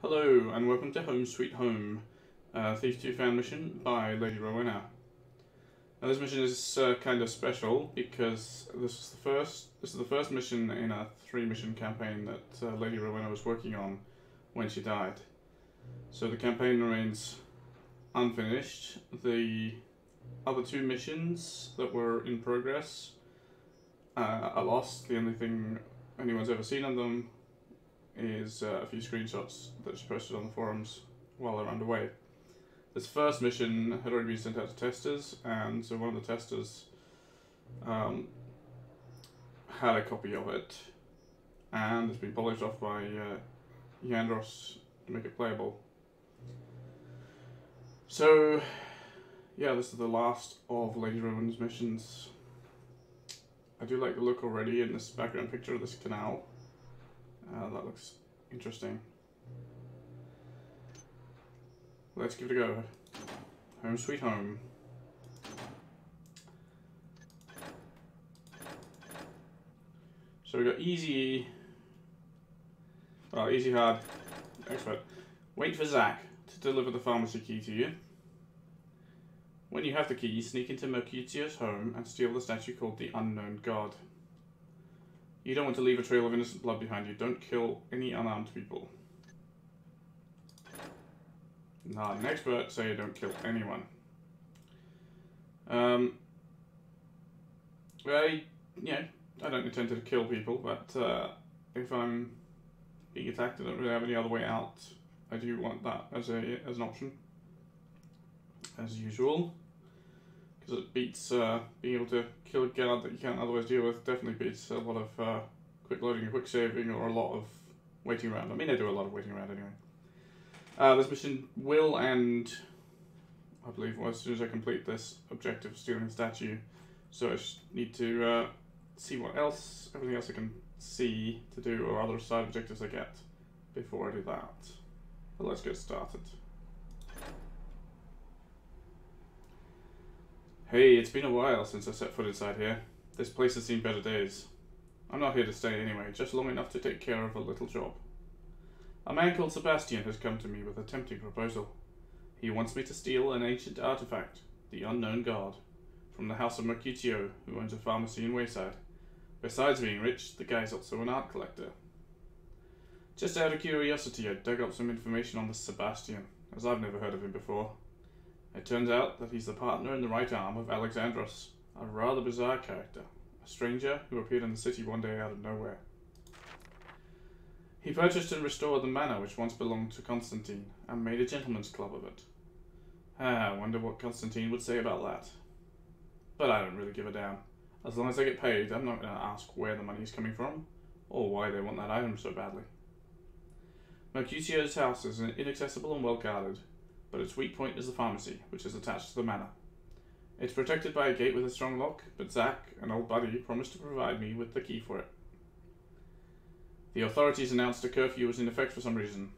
Hello, and welcome to Home Sweet Home, uh, Thief 2 fan mission by Lady Rowena. Now this mission is uh, kind of special because this is the first this is the first mission in a three mission campaign that uh, Lady Rowena was working on when she died. So the campaign remains unfinished. The other two missions that were in progress uh, are lost. The only thing anyone's ever seen on them is uh, a few screenshots that she posted on the forums while they're underway. This first mission had already been sent out to testers, and so one of the testers um, had a copy of it, and it's been polished off by uh, Yandros to make it playable. So, yeah, this is the last of Lady Rowena's missions. I do like the look already in this background picture of this canal. Uh, that looks interesting. Let's give it a go. Home sweet home. So we got easy, well, easy hard, expert. Wait for Zach to deliver the pharmacy key to you. When you have the key, sneak into Mercutio's home and steal the statue called the Unknown God. You don't want to leave a trail of innocent blood behind you. Don't kill any unarmed people. Not an expert, so you don't kill anyone. Um, I, yeah, I don't intend to kill people, but uh, if I'm being attacked, I don't really have any other way out. I do want that as a as an option, as usual, because it beats uh, being able to kill a guard that you can't otherwise deal with. Definitely beats a lot of uh, quick loading and quick saving, or a lot of waiting around. I mean, I do a lot of waiting around anyway. Uh, this mission will end, I believe, well, as soon as I complete this objective, of stealing the statue. So I just need to uh, see what else, everything else I can see to do, or other side objectives I get before I do that. But let's get started. Hey, it's been a while since I set foot inside here. This place has seen better days. I'm not here to stay anyway, just long enough to take care of a little job. A man called Sebastian has come to me with a tempting proposal. He wants me to steal an ancient artifact, the Unknown God, from the House of Mercutio, who owns a pharmacy in Wayside. Besides being rich, the guy's also an art collector. Just out of curiosity, I dug up some information on this Sebastian, as I've never heard of him before. It turns out that he's the partner and the right arm of Alexandros, a rather bizarre character, a stranger who appeared in the city one day out of nowhere. He purchased and restored the manor which once belonged to Constantine, and made a gentleman's club of it. Ah, I wonder what Constantine would say about that. But I don't really give a damn. As long as I get paid, I'm not going to ask where the money's coming from, or why they want that item so badly. Mercutio's house is inaccessible and well guarded, but its weak point is the pharmacy, which is attached to the manor. It's protected by a gate with a strong lock, but Zack, an old buddy, promised to provide me with the key for it. The authorities announced a curfew was in effect for some reason.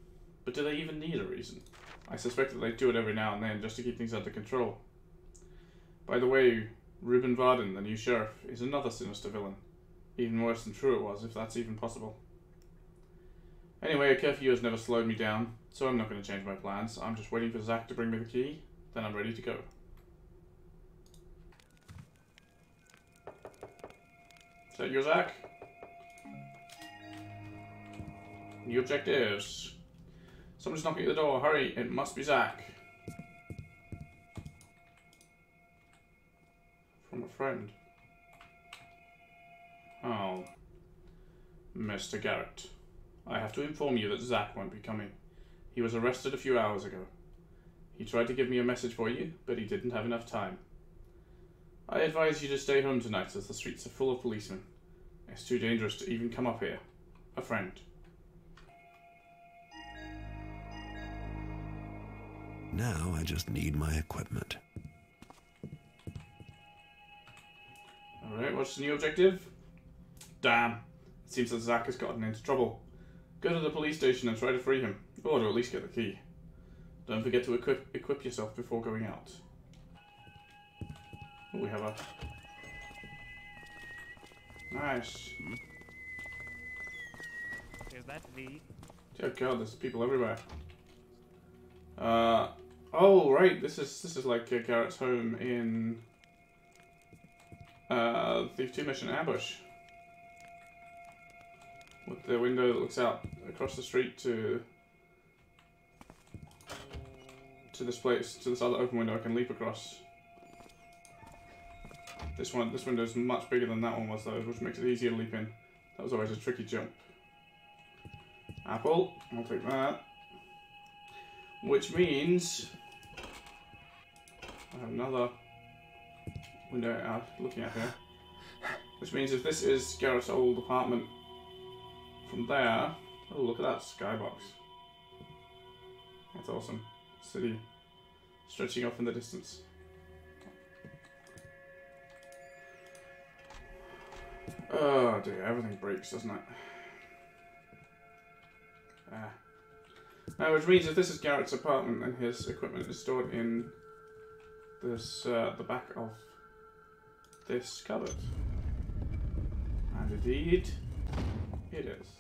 But do they even need a reason? I suspect that they do it every now and then just to keep things under control. By the way, Reuben Varden, the new sheriff, is another sinister villain. Even worse than Truart was, if that's even possible. Anyway, a curfew has never slowed me down, so I'm not going to change my plans. I'm just waiting for Zach to bring me the key, then I'm ready to go. Is that you, Zach? New objectives. Someone's knocking at the door. Hurry, it must be Zach. From a friend. Oh. Mr. Garrett. I have to inform you that Zack won't be coming. He was arrested a few hours ago. He tried to give me a message for you, but he didn't have enough time. I advise you to stay home tonight as the streets are full of policemen. It's too dangerous to even come up here. A friend. Now I just need my equipment. Alright, what's the new objective? Damn. It seems that Zack has gotten into trouble. Go to the police station and try to free him, or to at least get the key. Don't forget to equip, equip yourself before going out. Oh, we have a... Nice. Is that V? Dear God, there's people everywhere. Uh, oh right, this is this is like uh, Garrett's home in uh, Thief Two Mission Ambush, with the window that looks out across the street to to this place, to this other open window I can leap across. This one, this window is much bigger than that one was though, which makes it easier to leap in. That was always a tricky jump. Apple, I'll take that. Which means I have another window out looking at here. Which means if this is Garrett's old apartment from there, oh look at that skybox. That's awesome. City stretching off in the distance. Oh dear, everything breaks, doesn't it? Ah. Now, which means if this is Garrett's apartment, then his equipment is stored in this uh, the back of this cupboard. And indeed, it is.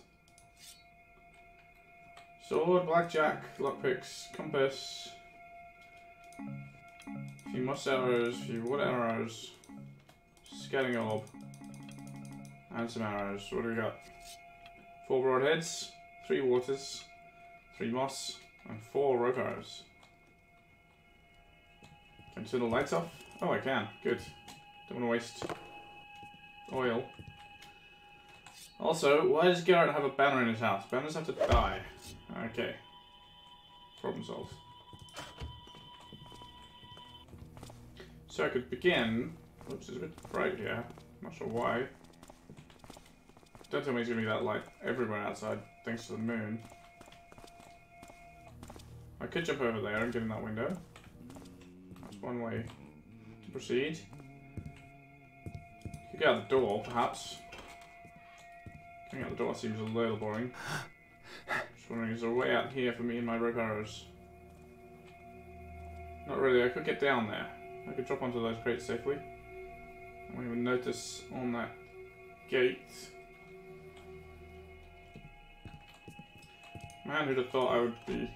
Sword, blackjack, lockpicks, compass, a few moss arrows, a few wood arrows, scouting orb, and some arrows. What do we got? Four broadheads, three waters, three moss, and four rope arrows. Can I turn the lights off? Oh, I can. Good. Don't want to waste oil. Also, why does Garrett have a banner in his house? Banners have to die. Okay. Problem solved. So I could begin... Oops, it's a bit bright here. Not sure why. Don't tell me it's to be that light everywhere outside, thanks to the moon. I could jump over there and get in that window. That's one way to proceed. Could get out the door, perhaps. Getting out the door seems a little boring. Wondering, is there a way out here for me and my rope arrows? Not really, I could get down there. I could drop onto those crates safely. I won't even notice on that gate Man, who'd have thought I would be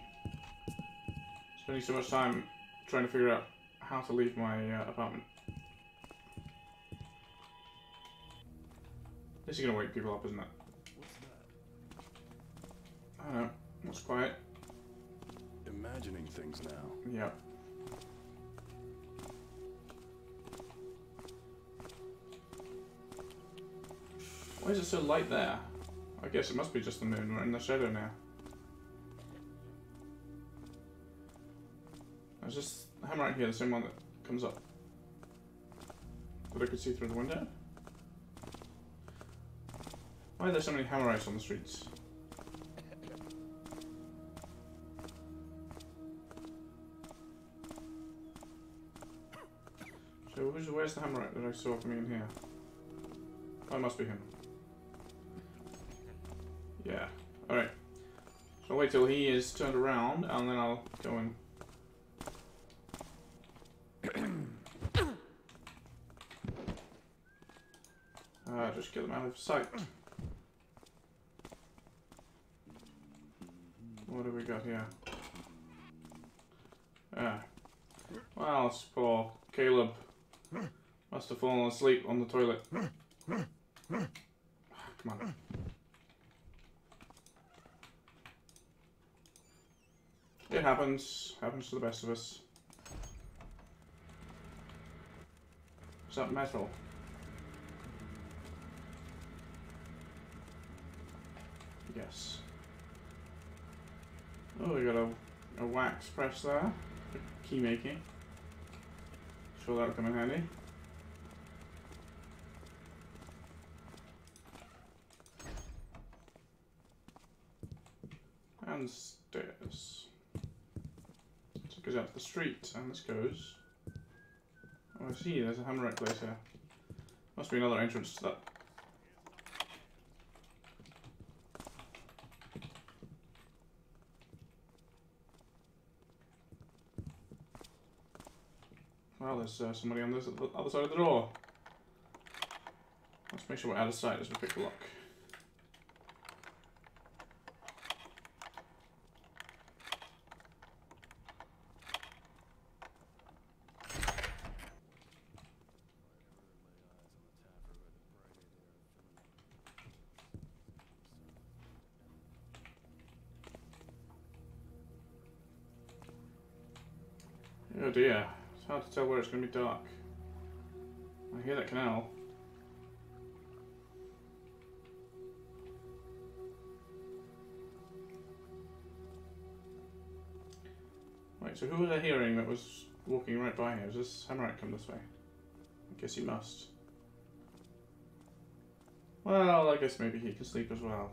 spending so much time trying to figure out how to leave my uh, apartment. This is gonna wake people up, isn't it? I don't know. It's quiet. Imagining things now. Yeah. Why is it so light there? I guess it must be just the moon. We're in the shadow now. There's this hammer right here, the same one that comes up. That I could see through the window. Why are there so many hammerites on the streets? So who's, where's the hammerite that I saw coming in here? Oh, it must be him. Yeah. Alright. So I'll wait till he is turned around and then I'll go and Uh, just get them out of sight. What have we got here? Ah. Well, it's poor Caleb. Must have fallen asleep on the toilet. Come on. It happens. Happens to the best of us. Is that metal? Yes. Oh, we got a, a wax press there for key making. Sure that'll come in handy. And stairs. So it goes out to the street, and this goes. Oh, I see, there's a hammerite place here. Must be another entrance to that Well, there's uh, somebody on this, the other side of the door. Let's make sure we're out of sight as we pick the lock. Tell where it's going to be dark. I hear that canal. Right, so who was I hearing that was walking right by here? Does this Hammerite come this way? I guess he must. Well, I guess maybe he can sleep as well.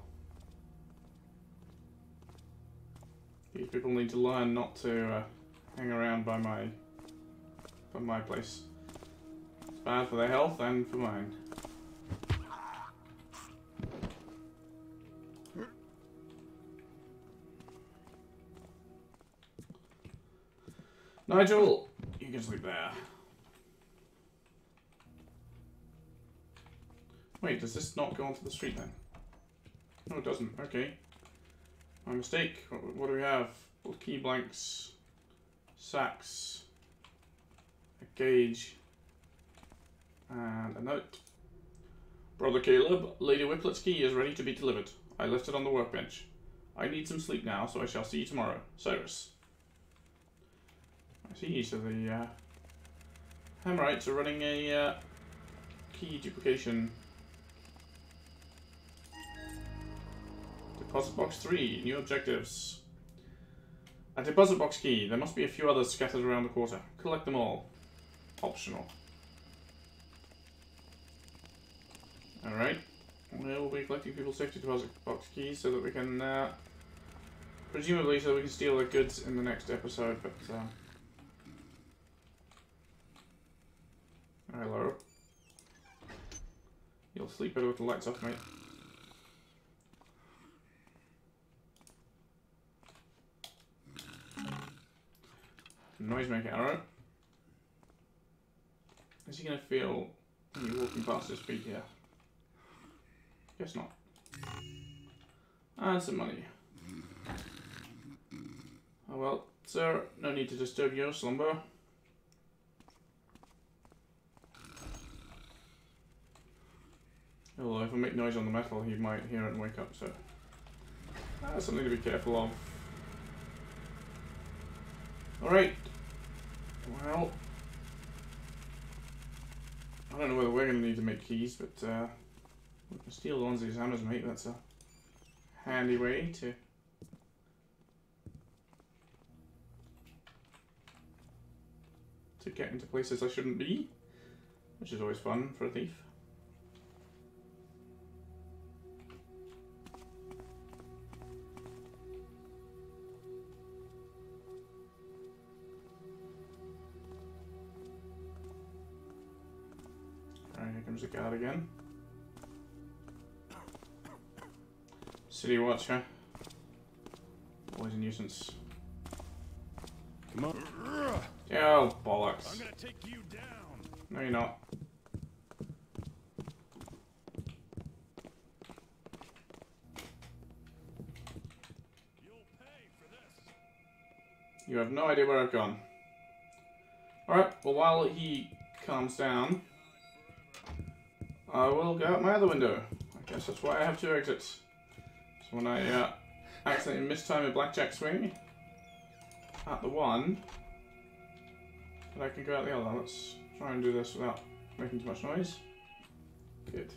These people need to learn not to uh, hang around by my by my place. It's bad for their health and for mine. Nigel, you can sleep there. Wait, does this not go onto the street then? No, it doesn't. Okay. My mistake. What, what do we have? Key blanks, sacks, a gauge, and a note. Brother Caleb, Lady Whiplet's key is ready to be delivered. I left it on the workbench. I need some sleep now, so I shall see you tomorrow. Cyrus. I see, so the uh, Hammerites are running a uh, key duplication Deposit box 3, new objectives. A deposit box key. There must be a few others scattered around the quarter. Collect them all. Optional. Alright. We'll be collecting people's safety deposit box keys so that we can, uh, presumably so we can steal their goods in the next episode, but, uh, Hello. You'll sleep better with the lights off, mate. Noisemaker arrow. Is he going to feel when you're walking past this feet here? Guess not. And some money. Oh well, sir, no need to disturb your slumber. Although if I make noise on the metal, he might hear it and wake up, so... That's something to be careful of. Alright. Well... I don't know whether we're going to need to make keys, but uh, we can steal the ones these hammers make. That's a handy way to... to get into places I shouldn't be, which is always fun for a thief. Alright, here comes the guard again. City Watcher. Always a nuisance. Come on. Oh, I'm bollocks. gonna take you down. No, you're not. You'll pay for this. You have no idea where I've gone. Alright, well, while he calms down, I will go out my other window. I guess that's why I have two exits. So when I uh, accidentally mistime a blackjack swing at the one, then I can go out the other. Let's try and do this without making too much noise. Good.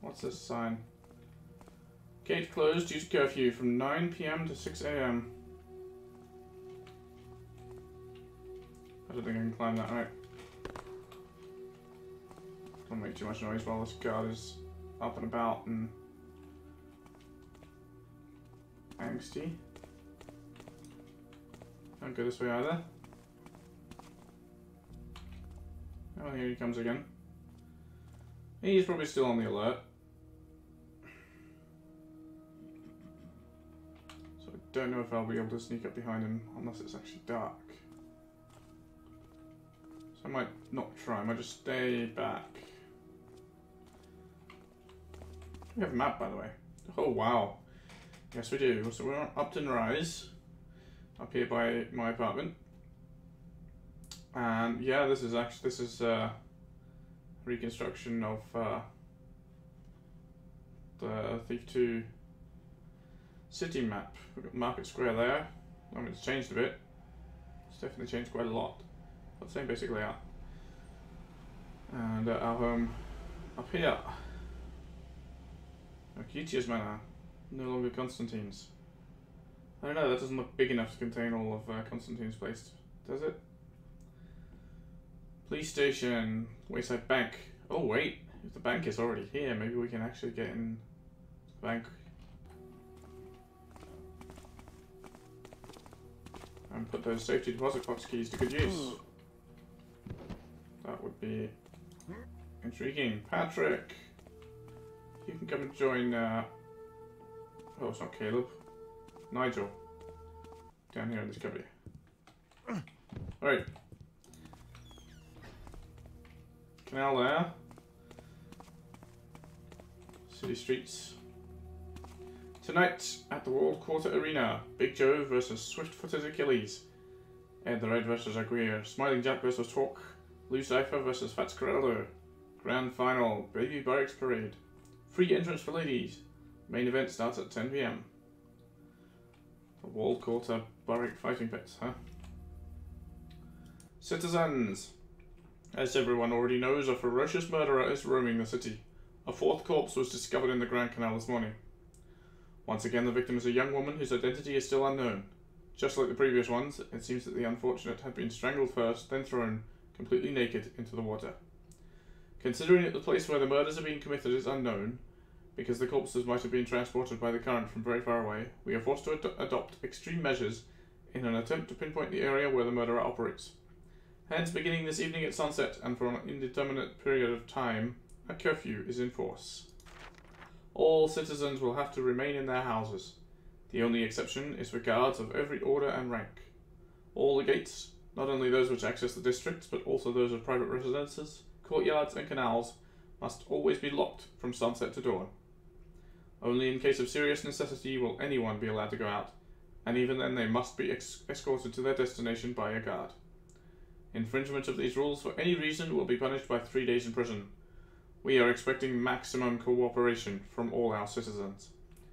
What's this sign? Gate closed due to curfew from 9 p.m. to 6 a.m. I don't think I can climb that right. Don't make too much noise while this guard is up and about and angsty. Don't go this way either. Oh, here he comes again. He's probably still on the alert. So I don't know if I'll be able to sneak up behind him unless it's actually dark. So I might not try, I might just stay back. We have a map, by the way. Oh, wow. Yes, we do. So we're on Upton Rise, up here by my apartment. And yeah, this is actually, this is uh, reconstruction of uh, the Thief 2 city map. We've got Market Square there. I mean, it's changed a bit. It's definitely changed quite a lot. But same basic layout. And uh, our home up here. Mercutio's Manor. No longer Constantine's. I don't know, that doesn't look big enough to contain all of uh, Constantine's place, does it? Police station, Wayside Bank. Oh wait, if the bank is already here, maybe we can actually get in the bank and put those safety deposit box keys to good use. That would be intriguing. Patrick, you can come and join. Uh, oh, it's not Caleb. Nigel. Down here in this cubby. Alright. Canal there. City streets. Tonight at the World Quarter Arena, Big Joe versus Swift-footed Achilles. Ed the Red versus Aguirre. Smiling Jack versus Talk. Lou Cypher versus Fats Corello. Grand Final, Baby Barracks Parade. Free entrance for ladies. Main event starts at 10pm. The World Quarter Barrack Fighting Pits, huh? Citizens! As everyone already knows, a ferocious murderer is roaming the city. A fourth corpse was discovered in the Grand Canal this morning. Once again, the victim is a young woman whose identity is still unknown. Just like the previous ones, it seems that the unfortunate had been strangled first, then thrown, completely naked, into the water. Considering that the place where the murders are being committed is unknown, because the corpses might have been transported by the current from very far away, we are forced to ad- adopt extreme measures in an attempt to pinpoint the area where the murderer operates. Hence, beginning this evening at sunset and for an indeterminate period of time, a curfew is in force. All citizens will have to remain in their houses. The only exception is for guards of every order and rank. All the gates, not only those which access the districts, but also those of private residences, courtyards, and canals, must always be locked from sunset to dawn. Only in case of serious necessity will anyone be allowed to go out, and even then they must be escorted to their destination by a guard. Infringement of these rules for any reason will be punished by three days in prison. We are expecting maximum cooperation from all our citizens.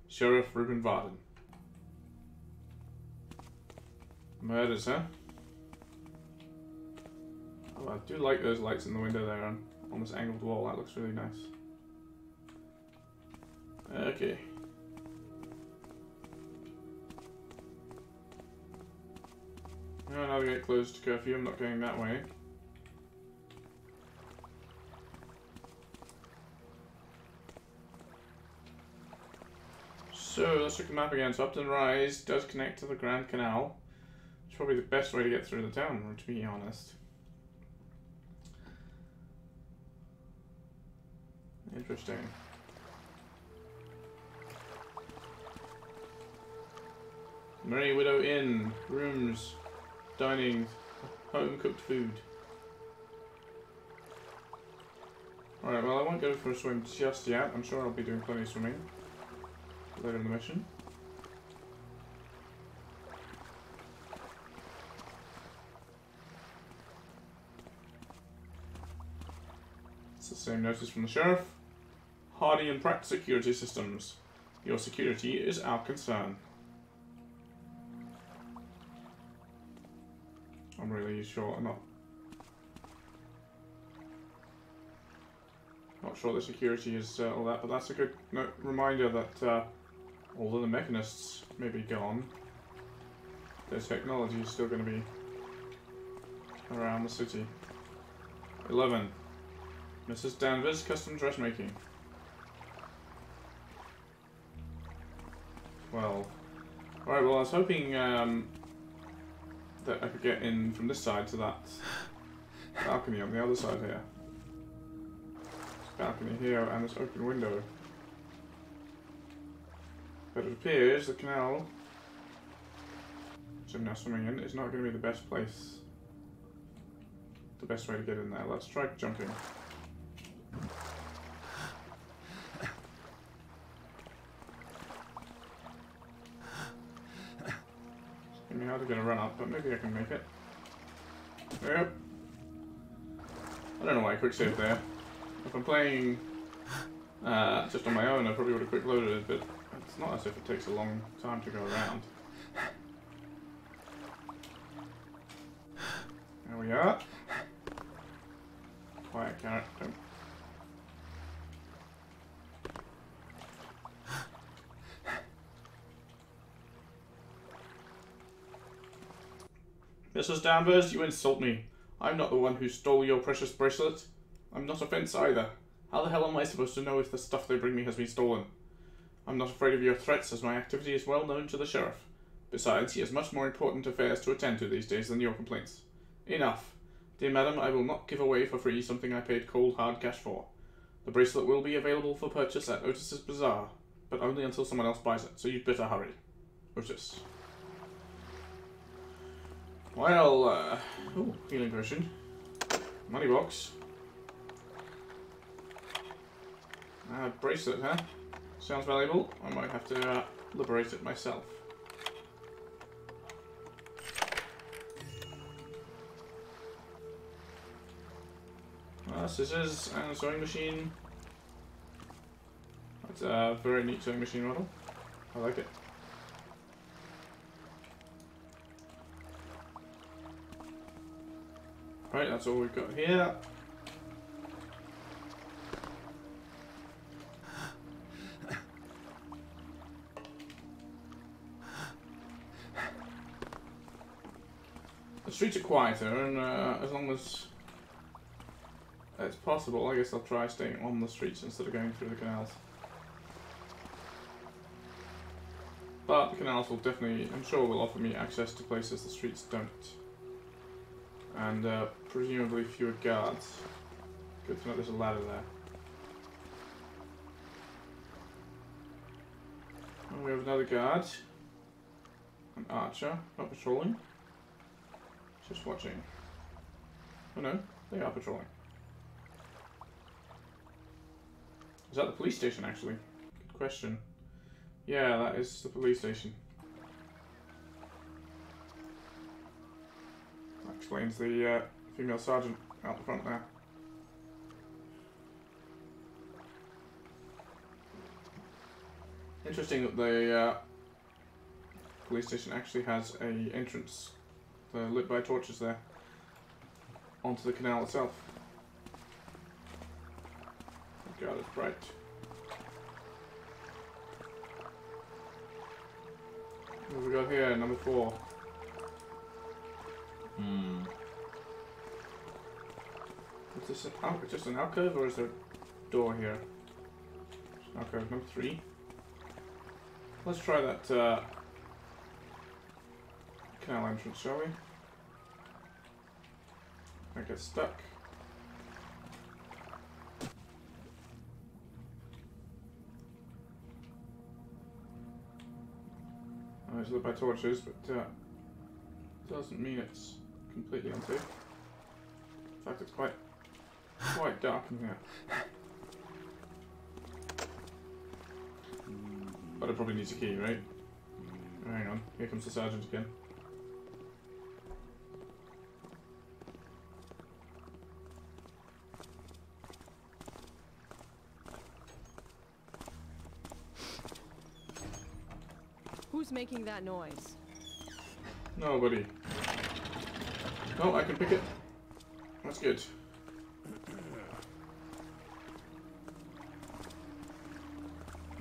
Sheriff Reuben Varden. Murders, huh? Oh, I do like those lights in the window there on, on this angled wall. That looks really nice. Okay. I'll get close to curfew. I'm not going that way. So let's look at the map again. So Upton Rise does connect to the Grand Canal. It's probably the best way to get through the town, to be honest. Interesting. Merry Widow Inn, rooms, dining, home cooked food. Alright, well I won't go for a swim just yet. I'm sure I'll be doing plenty of swimming later in the mission. It's the same notice from the sheriff. Hardy and Pratt Security Systems. Your security is our concern. I'm really sure I'm not not sure the security is uh, all that, but that's a good no- reminder that uh, although the mechanists may be gone, their technology is still going to be around the city. 11. Mrs. Danvers, custom dressmaking. 12. Alright, well, I was hoping um, that I could get in from this side to that balcony on the other side here. This balcony here and this open window. But it appears the canal, which I'm now swimming in, is not going to be the best place. The best way to get in there. Let's try jumping. Give me how to get a run up, but maybe I can make it. Yep. I don't know why I quick saved there. If I'm playing uh, just on my own, I probably would have quick loaded it, but it's not as if it takes a long time to go around. There we are. Quiet character. Mrs. Danvers, you insult me. I'm not the one who stole your precious bracelet. I'm not a fence either. How the hell am I supposed to know if the stuff they bring me has been stolen? I'm not afraid of your threats, as my activity is well known to the sheriff. Besides, he has much more important affairs to attend to these days than your complaints. Enough. Dear madam, I will not give away for free something I paid cold hard cash for. The bracelet will be available for purchase at Otis's Bazaar, but only until someone else buys it, so you'd better hurry. Otis. Well, uh, ooh, healing potion. Money box. Uh, bracelet, huh? Sounds valuable. I might have to uh, liberate it myself. Uh, scissors and a sewing machine. That's a very neat sewing machine model. I like it. Right, that's all we've got here. The streets are quieter, and uh, as long as it's possible, I guess I'll try staying on the streets instead of going through the canals. But the canals will definitely, I'm sure, will offer me access to places the streets don't. And uh, presumably fewer guards. Good to know there's a ladder there. And we have another guard. An archer, not patrolling. Just watching. Oh no, they are patrolling. Is that the police station, actually? Good question. Yeah, that is the police station. That explains the uh, female sergeant out the front there. Interesting that the uh, police station actually has a entrance uh, lit by torches there onto the canal itself. God, it's bright. What have we got here? Number four. Hmm. Is this an an alcove or is there a door here? Alcove number three. Let's try that uh, canal entrance, shall we? I get stuck. I it's lit by torches, but uh, doesn't mean it's completely unsafe. In fact, it's quite quite dark in here. But it probably needs a key, right? Hang on, here comes the sergeant again. Who's making that noise? Nobody. Oh, I can pick it. That's good.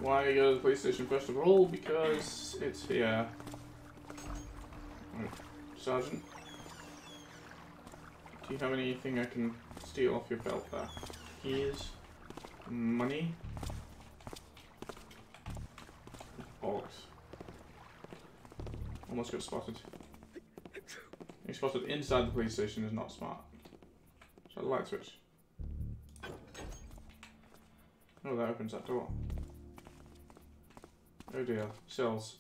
Why go to the police station first of all? Because it's here. Sergeant. Do you have anything I can steal off your belt there? Keys? Money? Bollocks. Almost got spotted. Being spotted inside the police station is not smart. The light switch? Oh, that opens that door. Oh dear, cells.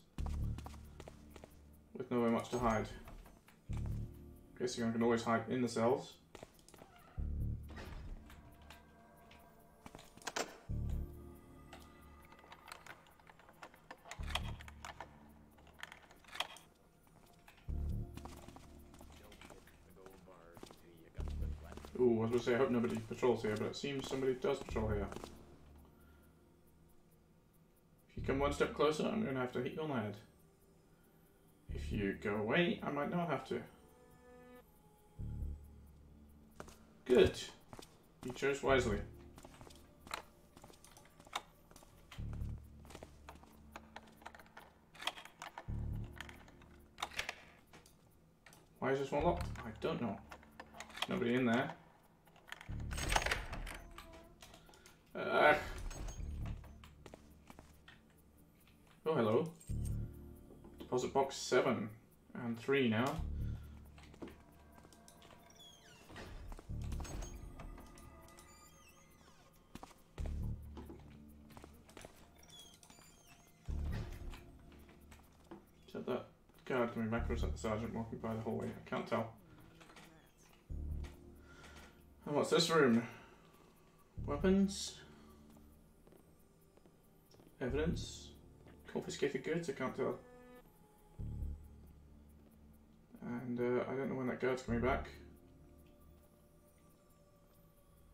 With nowhere much to hide. Guessing I can always hide in the cells. Ooh, I was gonna say I hope nobody patrols here, but it seems somebody does patrol here. Come one step closer, I'm gonna have to hit your head. If you go away, I might not have to. Good. You chose wisely. Why is this one locked? I don't know. Nobody in there. Uh. Oh, hello. Deposit box 7 and 3 now. Is that that guard coming back or is that the sergeant walking by the hallway? I can't tell. And what's this room? Weapons? Evidence? Confiscated goods? I can't tell. And uh, I don't know when that guard's coming back.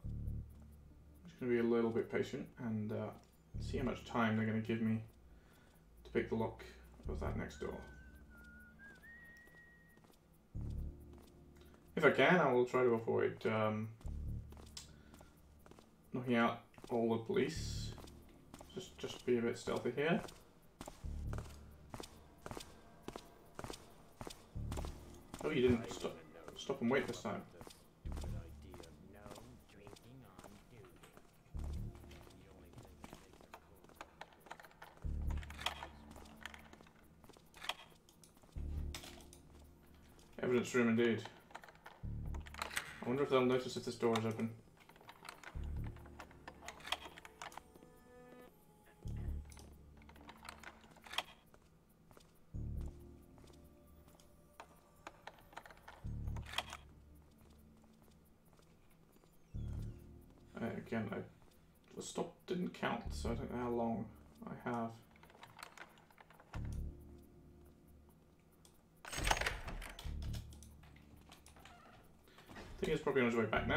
I'm just going to be a little bit patient and uh, see how much time they're going to give me to pick the lock of that next door. If I can, I will try to avoid um, knocking out all the police. Just, just be a bit stealthy here. You didn't stop, stop and wait this time. Evidence room indeed. I wonder if they'll notice if this door is open.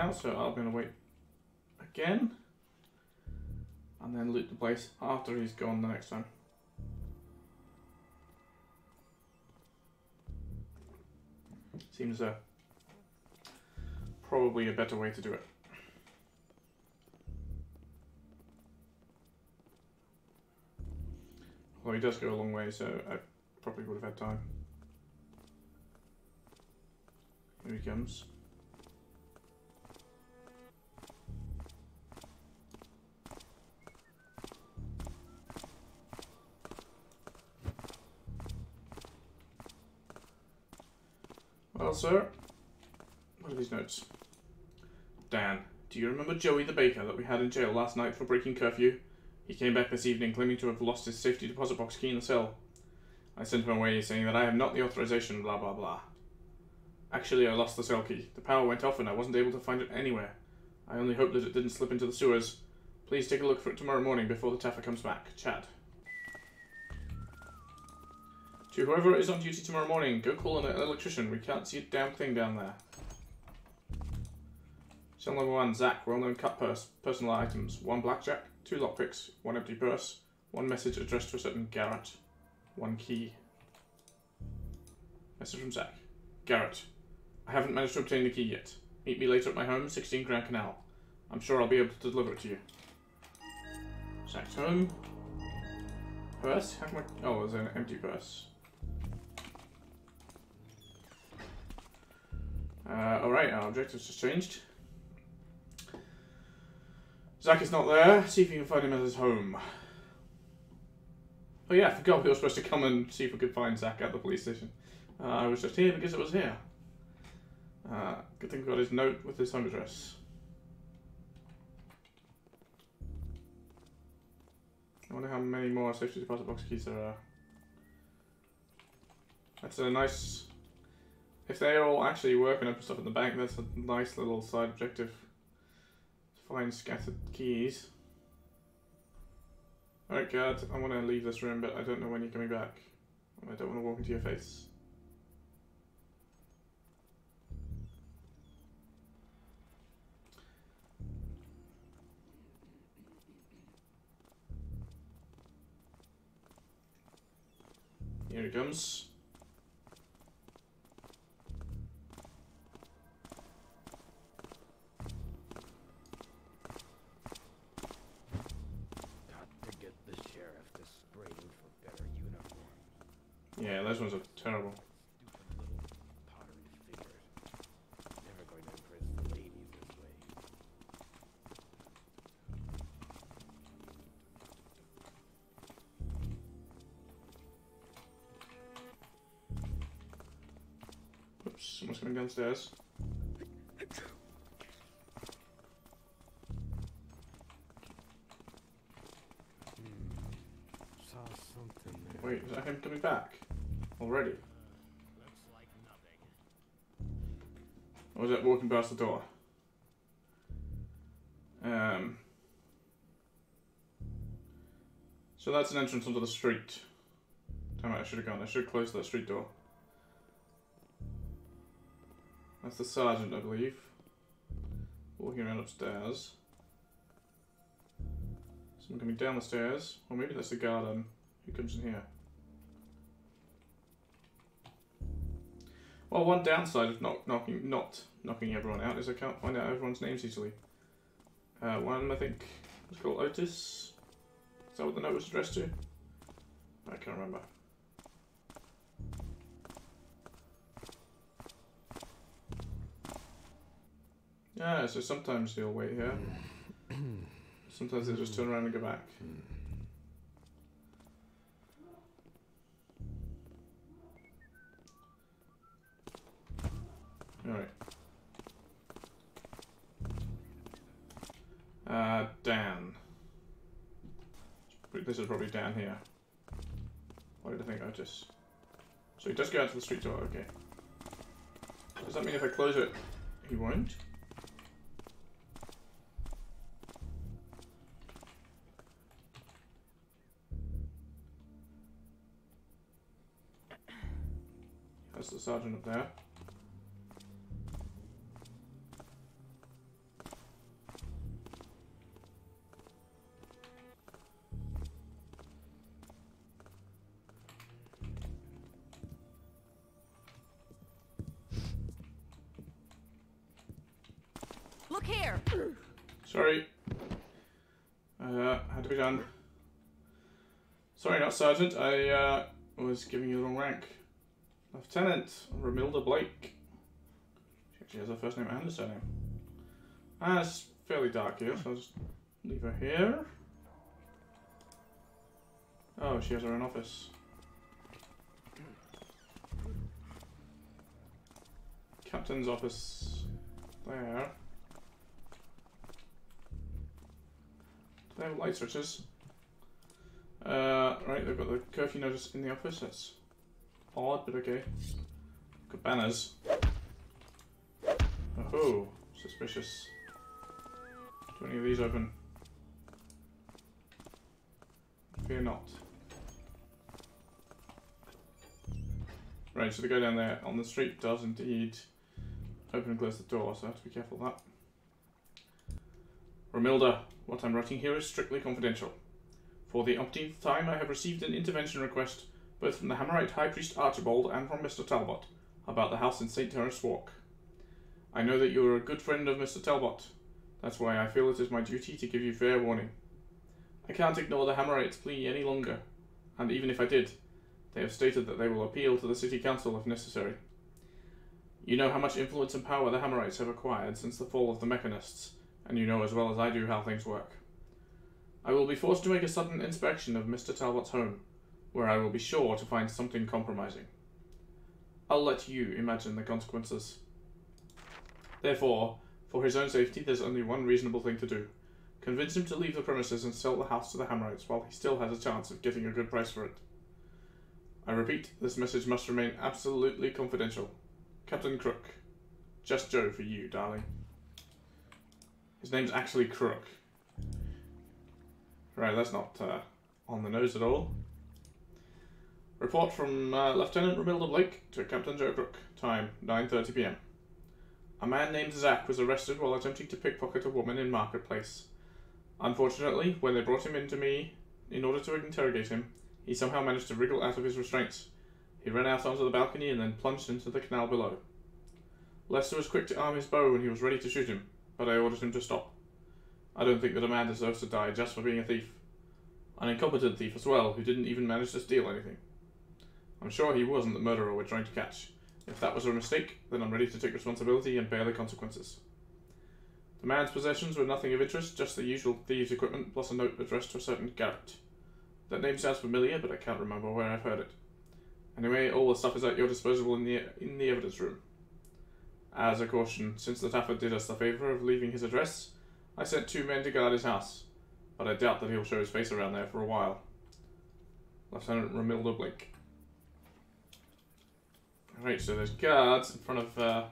Now, so I'm going to wait again. And then loot the place after he's gone the next time. Seems uh, probably a better way to do it. Although he does go a long way, so I probably would have had time. Here he comes. Sir, what are these notes? Dan, do you remember Joey the baker that we had in jail last night for breaking curfew? He came back this evening claiming to have lost his safety deposit box key in the cell. I sent him away saying that I have not the authorization, blah blah blah. Actually, I lost the cell key. The power went off and I wasn't able to find it anywhere. I only hope that it didn't slip into the sewers. Please take a look for it tomorrow morning before the Taffer comes back. Chad. To whoever is on duty tomorrow morning, go call an electrician. We can't see a damn thing down there. Cell number one, Zach, well-known cut purse, personal items, one blackjack, two lockpicks, one empty purse, one message addressed to a certain Garrett, one key. Message from Zach. Garrett, I haven't managed to obtain the key yet. Meet me later at my home, 16 Grand Canal. I'm sure I'll be able to deliver it to you. Zach's home. Purse? How come I... Oh, there's an empty purse. Uh, alright, our objectives just changed. Zach is not there. See if you can find him at his home. Oh yeah, I forgot we were supposed to come and see if we could find Zach at the police station. Uh, I was just here because it was here. Uh, good thing we got his note with his home address. I wonder how many more safety deposit box keys there are. That's a nice... If they're all actually working up stuff in the bank, that's a nice little side objective. Find scattered keys. Alright, guard, I want to leave this room, but I don't know when you're coming back. I don't want to walk into your face. Here he comes. Yeah, those ones are terrible. Pottery figures. Going to impress the ladies this way. Oops, someone's coming downstairs. Hmm, saw something there. Wait, is that him coming back? Already? Or is it walking past the door? Um. So that's an entrance onto the street. Damn it, I should have gone. I should have closed that street door. That's the sergeant, I believe. Walking around upstairs. Someone coming down the stairs. Or maybe that's the garden. Who comes in here? Well, one downside of not knocking, not knocking everyone out is I can't find out everyone's names easily. Uh, one, I think, was called Otis. Is that what the note was addressed to? I can't remember. Yeah, so sometimes he'll wait here. Sometimes they'll just turn around and go back. Alright. Uh, Dan. This is probably down here. Why did I think Otis? So he does go out to the street door, okay. Does that mean if I close it, he won't? That's the sergeant up there. Sergeant. I uh, was giving you the wrong rank. Lieutenant Romilda Blake. She actually has her first name and surname. Ah, it's fairly dark here, so I'll just leave her here. Oh, she has her own office. Captain's office there. Do they have light switches? Uh, right, they've got the curfew notice in the office. That's odd, but okay. Got banners. Oh, suspicious. Do any of these open? Fear not. Right, so the guy down there on the street does indeed open and close the door, so I have to be careful of that. Romilda, what I'm writing here is strictly confidential. For the umpteenth time, I have received an intervention request both from the Hammerite High Priest Archibald and from Mr. Talbot about the house in St. Terence Walk. I know that you are a good friend of Mr. Talbot. That's why I feel it is my duty to give you fair warning. I can't ignore the Hammerites' plea any longer, and even if I did, they have stated that they will appeal to the City Council if necessary. You know how much influence and power the Hammerites have acquired since the fall of the Mechanists, and you know as well as I do how things work. I will be forced to make a sudden inspection of Mr. Talbot's home, where I will be sure to find something compromising. I'll let you imagine the consequences. Therefore, for his own safety, there's only one reasonable thing to do. Convince him to leave the premises and sell the house to the Hammerites while he still has a chance of getting a good price for it. I repeat, this message must remain absolutely confidential. Captain Crook. Just Joe for you, darling. His name's actually Crook. Right, that's not uh, on the nose at all. Report from uh, Lieutenant Romilda Blake to Captain Joe Crook. Time 9:30 p.m. A man named Zack was arrested while attempting to pickpocket a woman in Marketplace. Unfortunately, when they brought him in to me in order to interrogate him, he somehow managed to wriggle out of his restraints. He ran out onto the balcony and then plunged into the canal below. Lester was quick to arm his bow when he was ready to shoot him, but I ordered him to stop. I don't think that a man deserves to die just for being a thief. An incompetent thief as well, who didn't even manage to steal anything. I'm sure he wasn't the murderer we're trying to catch. If that was a mistake, then I'm ready to take responsibility and bear the consequences. The man's possessions were nothing of interest, just the usual thieves' equipment, plus a note addressed to a certain Garrett. That name sounds familiar, but I can't remember where I've heard it. Anyway, all the stuff is at your disposal in the in the evidence room. As a caution, since the Taffer did us the favour of leaving his address, I sent two men to guard his house, but I doubt that he'll show his face around there for a while. Lieutenant Romilda Blake. Alright, so there's guards in front of uh,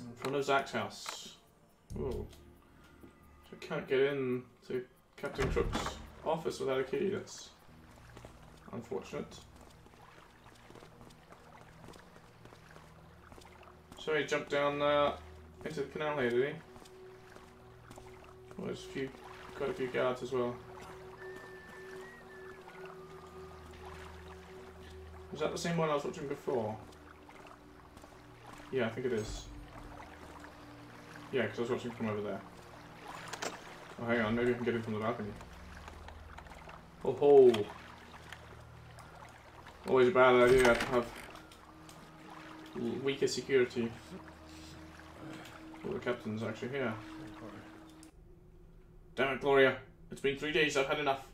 in front of Zach's house. Whoa. So I can't get in to Captain Crook's office without a key. That's unfortunate. So he jumped down uh, into the canal did he? Well, there's a few, quite a few guards as well. Was that the same one I was watching before? Yeah, I think it is. Yeah, because I was watching from over there. Oh, hang on, maybe I can get in from the balcony. Oh ho! Always a bad idea to have weaker security. The captain's actually here. Damn it, Gloria. It's been three days, I've had enough.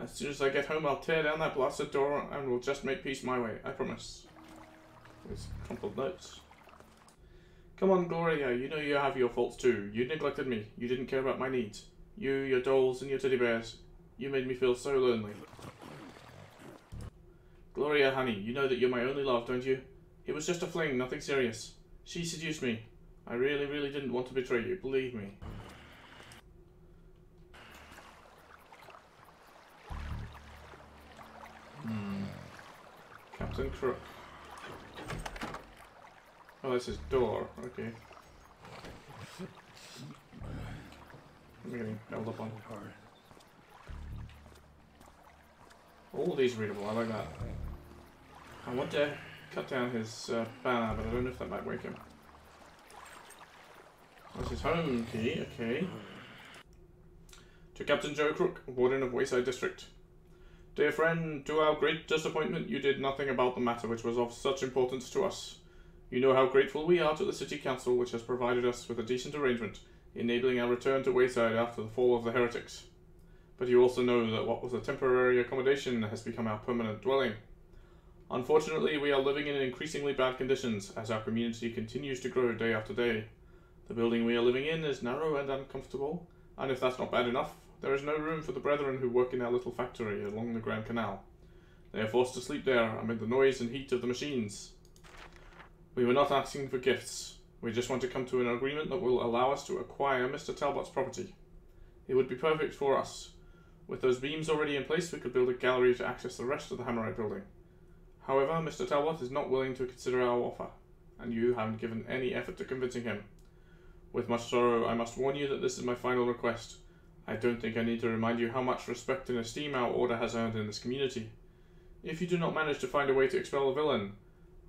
As soon as I get home, I'll tear down that blasted door and we'll just make peace my way, I promise. With crumpled notes. Come on, Gloria, you know you have your faults too. You neglected me. You didn't care about my needs. You, your dolls, and your teddy bears. You made me feel so lonely. Gloria, honey, you know that you're my only love, don't you? It was just a fling, nothing serious. She seduced me. I really, really didn't want to betray you, believe me. Hmm. Captain Crook. Oh, this is door. Okay. I'm getting held up on. All these readable. I like that. I want to cut down his uh, banner, but I don't know if that might wake him. That's his home key. Okay. To Captain Joe Crook, Warden of Wayside District. Dear friend, to our great disappointment, you did nothing about the matter which was of such importance to us. You know how grateful we are to the City Council, which has provided us with a decent arrangement, enabling our return to Wayside after the fall of the heretics. But you also know that what was a temporary accommodation has become our permanent dwelling. Unfortunately, we are living in increasingly bad conditions as our community continues to grow day after day. The building we are living in is narrow and uncomfortable, and if that's not bad enough, there is no room for the brethren who work in our little factory along the Grand Canal. They are forced to sleep there amid the noise and heat of the machines. We were not asking for gifts. We just want to come to an agreement that will allow us to acquire Mr. Talbot's property. It would be perfect for us. With those beams already in place, we could build a gallery to access the rest of the Hammerite building. However, Mr. Talbot is not willing to consider our offer, and you haven't given any effort to convincing him. With much sorrow, I must warn you that this is my final request. I don't think I need to remind you how much respect and esteem our order has earned in this community. If you do not manage to find a way to expel the villain,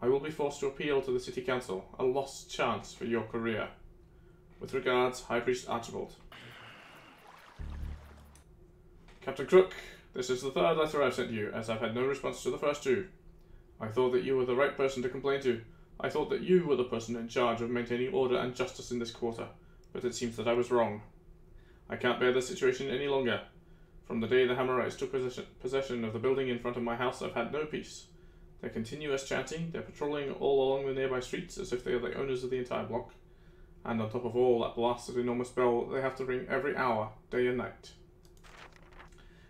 I will be forced to appeal to the City Council, a lost chance for your career. With regards, High Priest Archibald. Captain Crook, this is the third letter I've sent you, as I've had no response to the first two. I thought that you were the right person to complain to. I thought that you were the person in charge of maintaining order and justice in this quarter, but it seems that I was wrong. I can't bear the situation any longer. From the day the Hammerites took possession, of the building in front of my house, I've had no peace. Their continuous chanting, they're patrolling all along the nearby streets as if they are the owners of the entire block. And on top of all, that blasted enormous bell they have to ring every hour, day and night.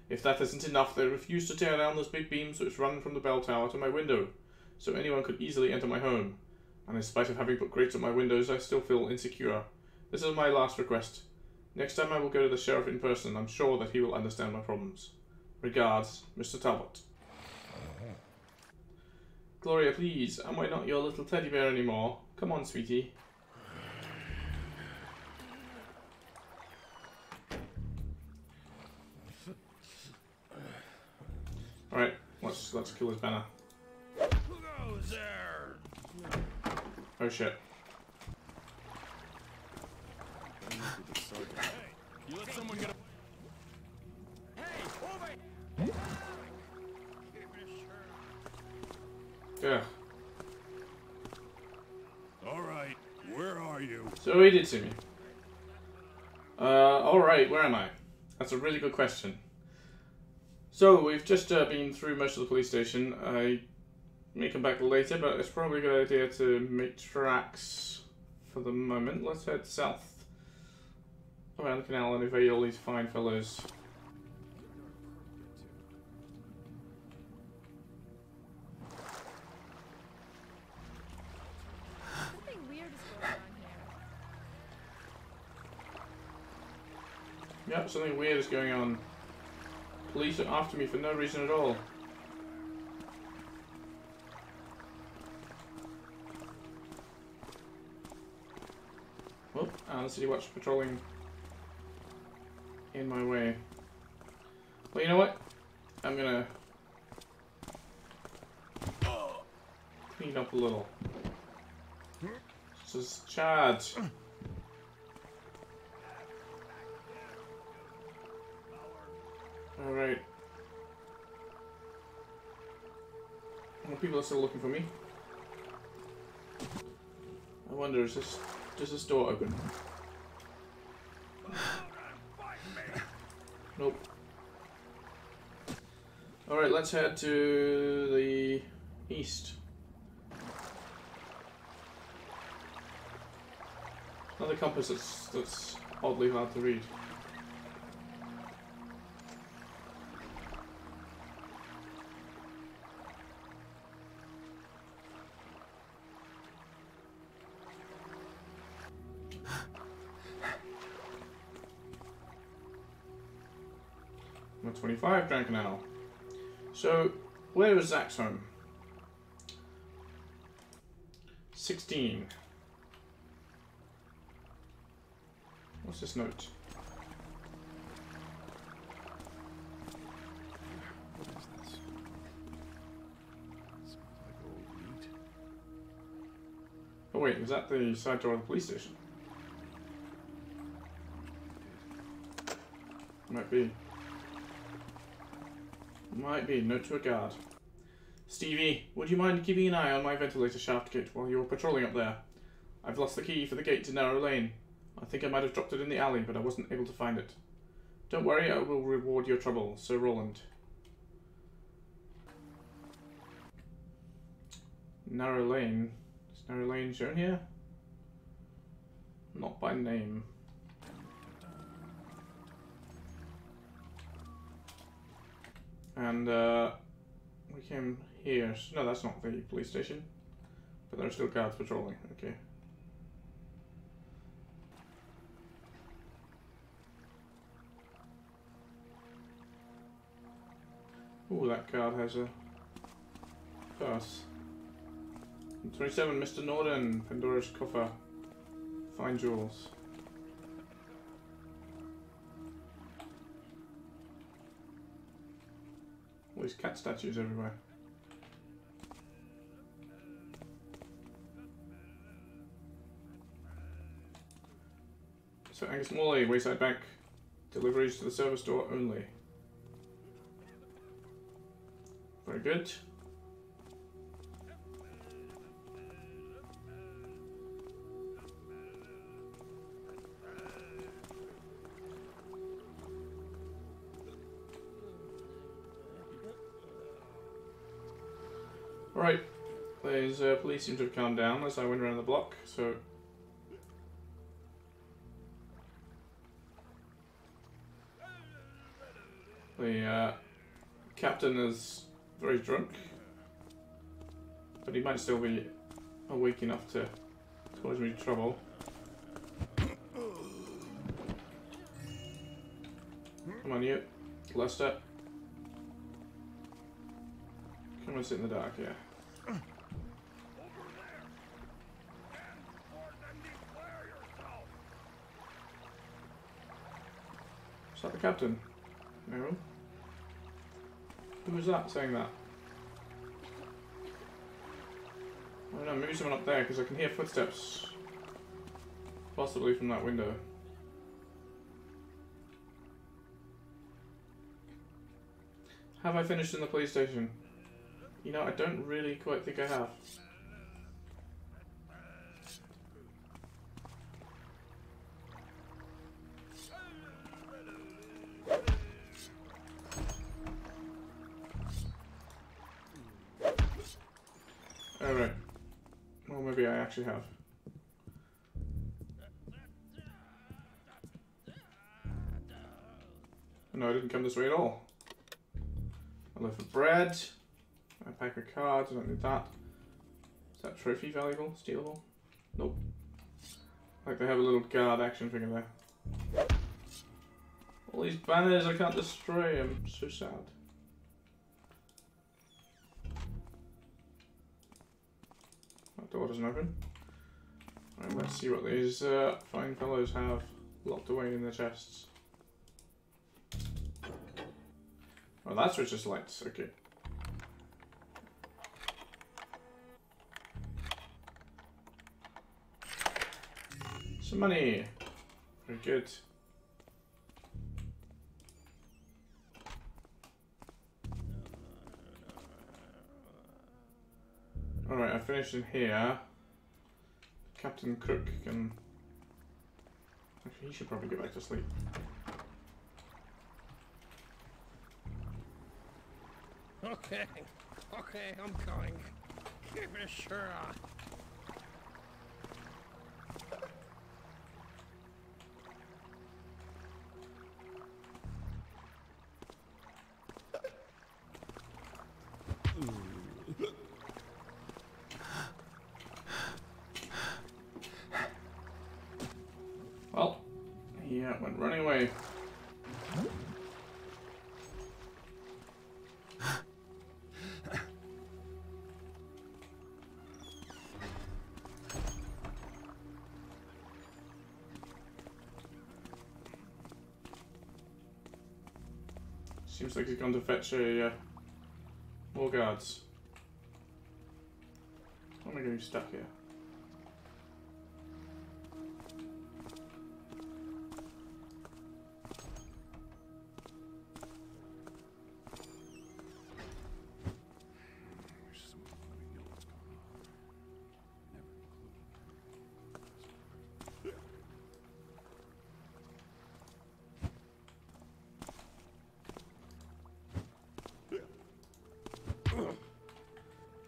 If that isn't enough, they refuse to tear down those big beams which run from the bell tower to my window, so anyone could easily enter my home. And in spite of having put grates on my windows, I still feel insecure. This is my last request. Next time I will go to the sheriff in person, I'm sure that he will understand my problems. Regards, Mr. Talbot. Gloria, please, am I not your little teddy bear anymore? Come on, sweetie. Alright, let's let's kill his banner. Who goes there? Oh shit. Yeah. Alright, where are you? So he did see me. Uh, alright, where am I? That's a really good question. So, we've just uh, been through most of the police station. I may come back later, but it's probably a good idea to make tracks for the moment. Let's head south around the canal and evade all these fine fellows. Something weird is going on here. Yep, something weird is going on. Police are after me for no reason at all. Uh, the City Watch patrolling in my way. Well, you know what? I'm gonna clean up a little. Just charge. Alright. Well, people are still looking for me. I wonder, is this does this door open? Nope. Alright, let's head to the east. Another compass that's that's oddly hard to read. 25, Grand Canal. So, where is Zach's home? 16. What's this note? Oh wait, is that the side door of the police station? Might be. Might be. Note to a guard. Stevie, would you mind keeping an eye on my ventilator shaft gate while you're patrolling up there? I've lost the key for the gate to Narrow Lane. I think I might have dropped it in the alley, but I wasn't able to find it. Don't worry, I will reward your trouble, Sir Roland. Narrow Lane. Is Narrow Lane shown here? Not by name. And uh, we came here. No, that's not the police station. But there are still guards patrolling. Okay. Ooh, that guard has a purse. 27, Mr. Norden, Pandora's coffer. Fine jewels. These cat statues everywhere. So Angus Morley, Wayside Bank. Deliveries to the service door only. Very good. These uh, police seem to have calmed down as I went around the block, so. The uh, captain is very drunk, but he might still be awake enough to cause me trouble. Come on, you, Lester. Come and sit in the dark, yeah. Is that the captain? No. Who was that saying that? Oh, I don't know, maybe someone up there, because I can hear footsteps. Possibly from that window. Have I finished in the police station? You know, I don't really quite think I have. Actually have. No, I didn't come this way at all. A loaf of bread. A pack of cards, I don't need that. Is that trophy valuable? Stealable? Nope. Like they have a little guard action figure there. All these banners I can't destroy, I'm so sad. Door doesn't open. Alright, let's see what these uh, fine fellows have locked away in their chests. Oh, that's what just lights, okay. Some money. Very good. Alright, I finished in here. Captain Crook can... Actually, he should probably get back to sleep. Okay, okay, I'm coming. Keep it sure. Well, Seems like he's gone to fetch a uh, more guards. Why am I going getting stuck here?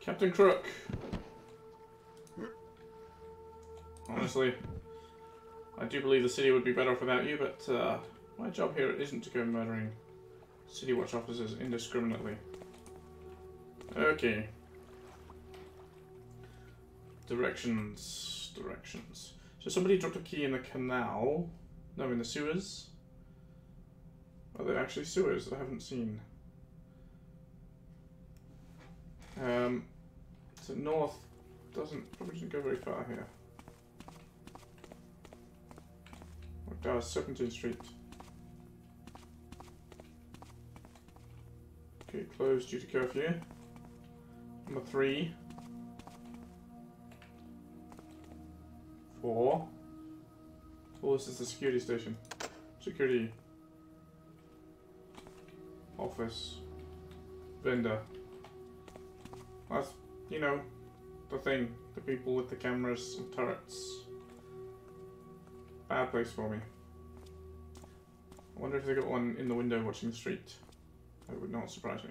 Captain Crook. Honestly, I do believe the city would be better off without you, but uh, my job here isn't to go murdering City Watch officers indiscriminately. Okay. Directions. Directions. So somebody dropped a key in the canal. No, in the sewers. Are they actually sewers that I haven't seen? Um, so north doesn't probably doesn't go very far here. What does Serpentine Street? Okay, closed due to curfew. Number three. Four. Oh, this is the security station. Security. Office. Vendor. That's, you know, the thing. The people with the cameras and turrets. Bad place for me. I wonder if they got one in the window watching the street. That would not surprise me.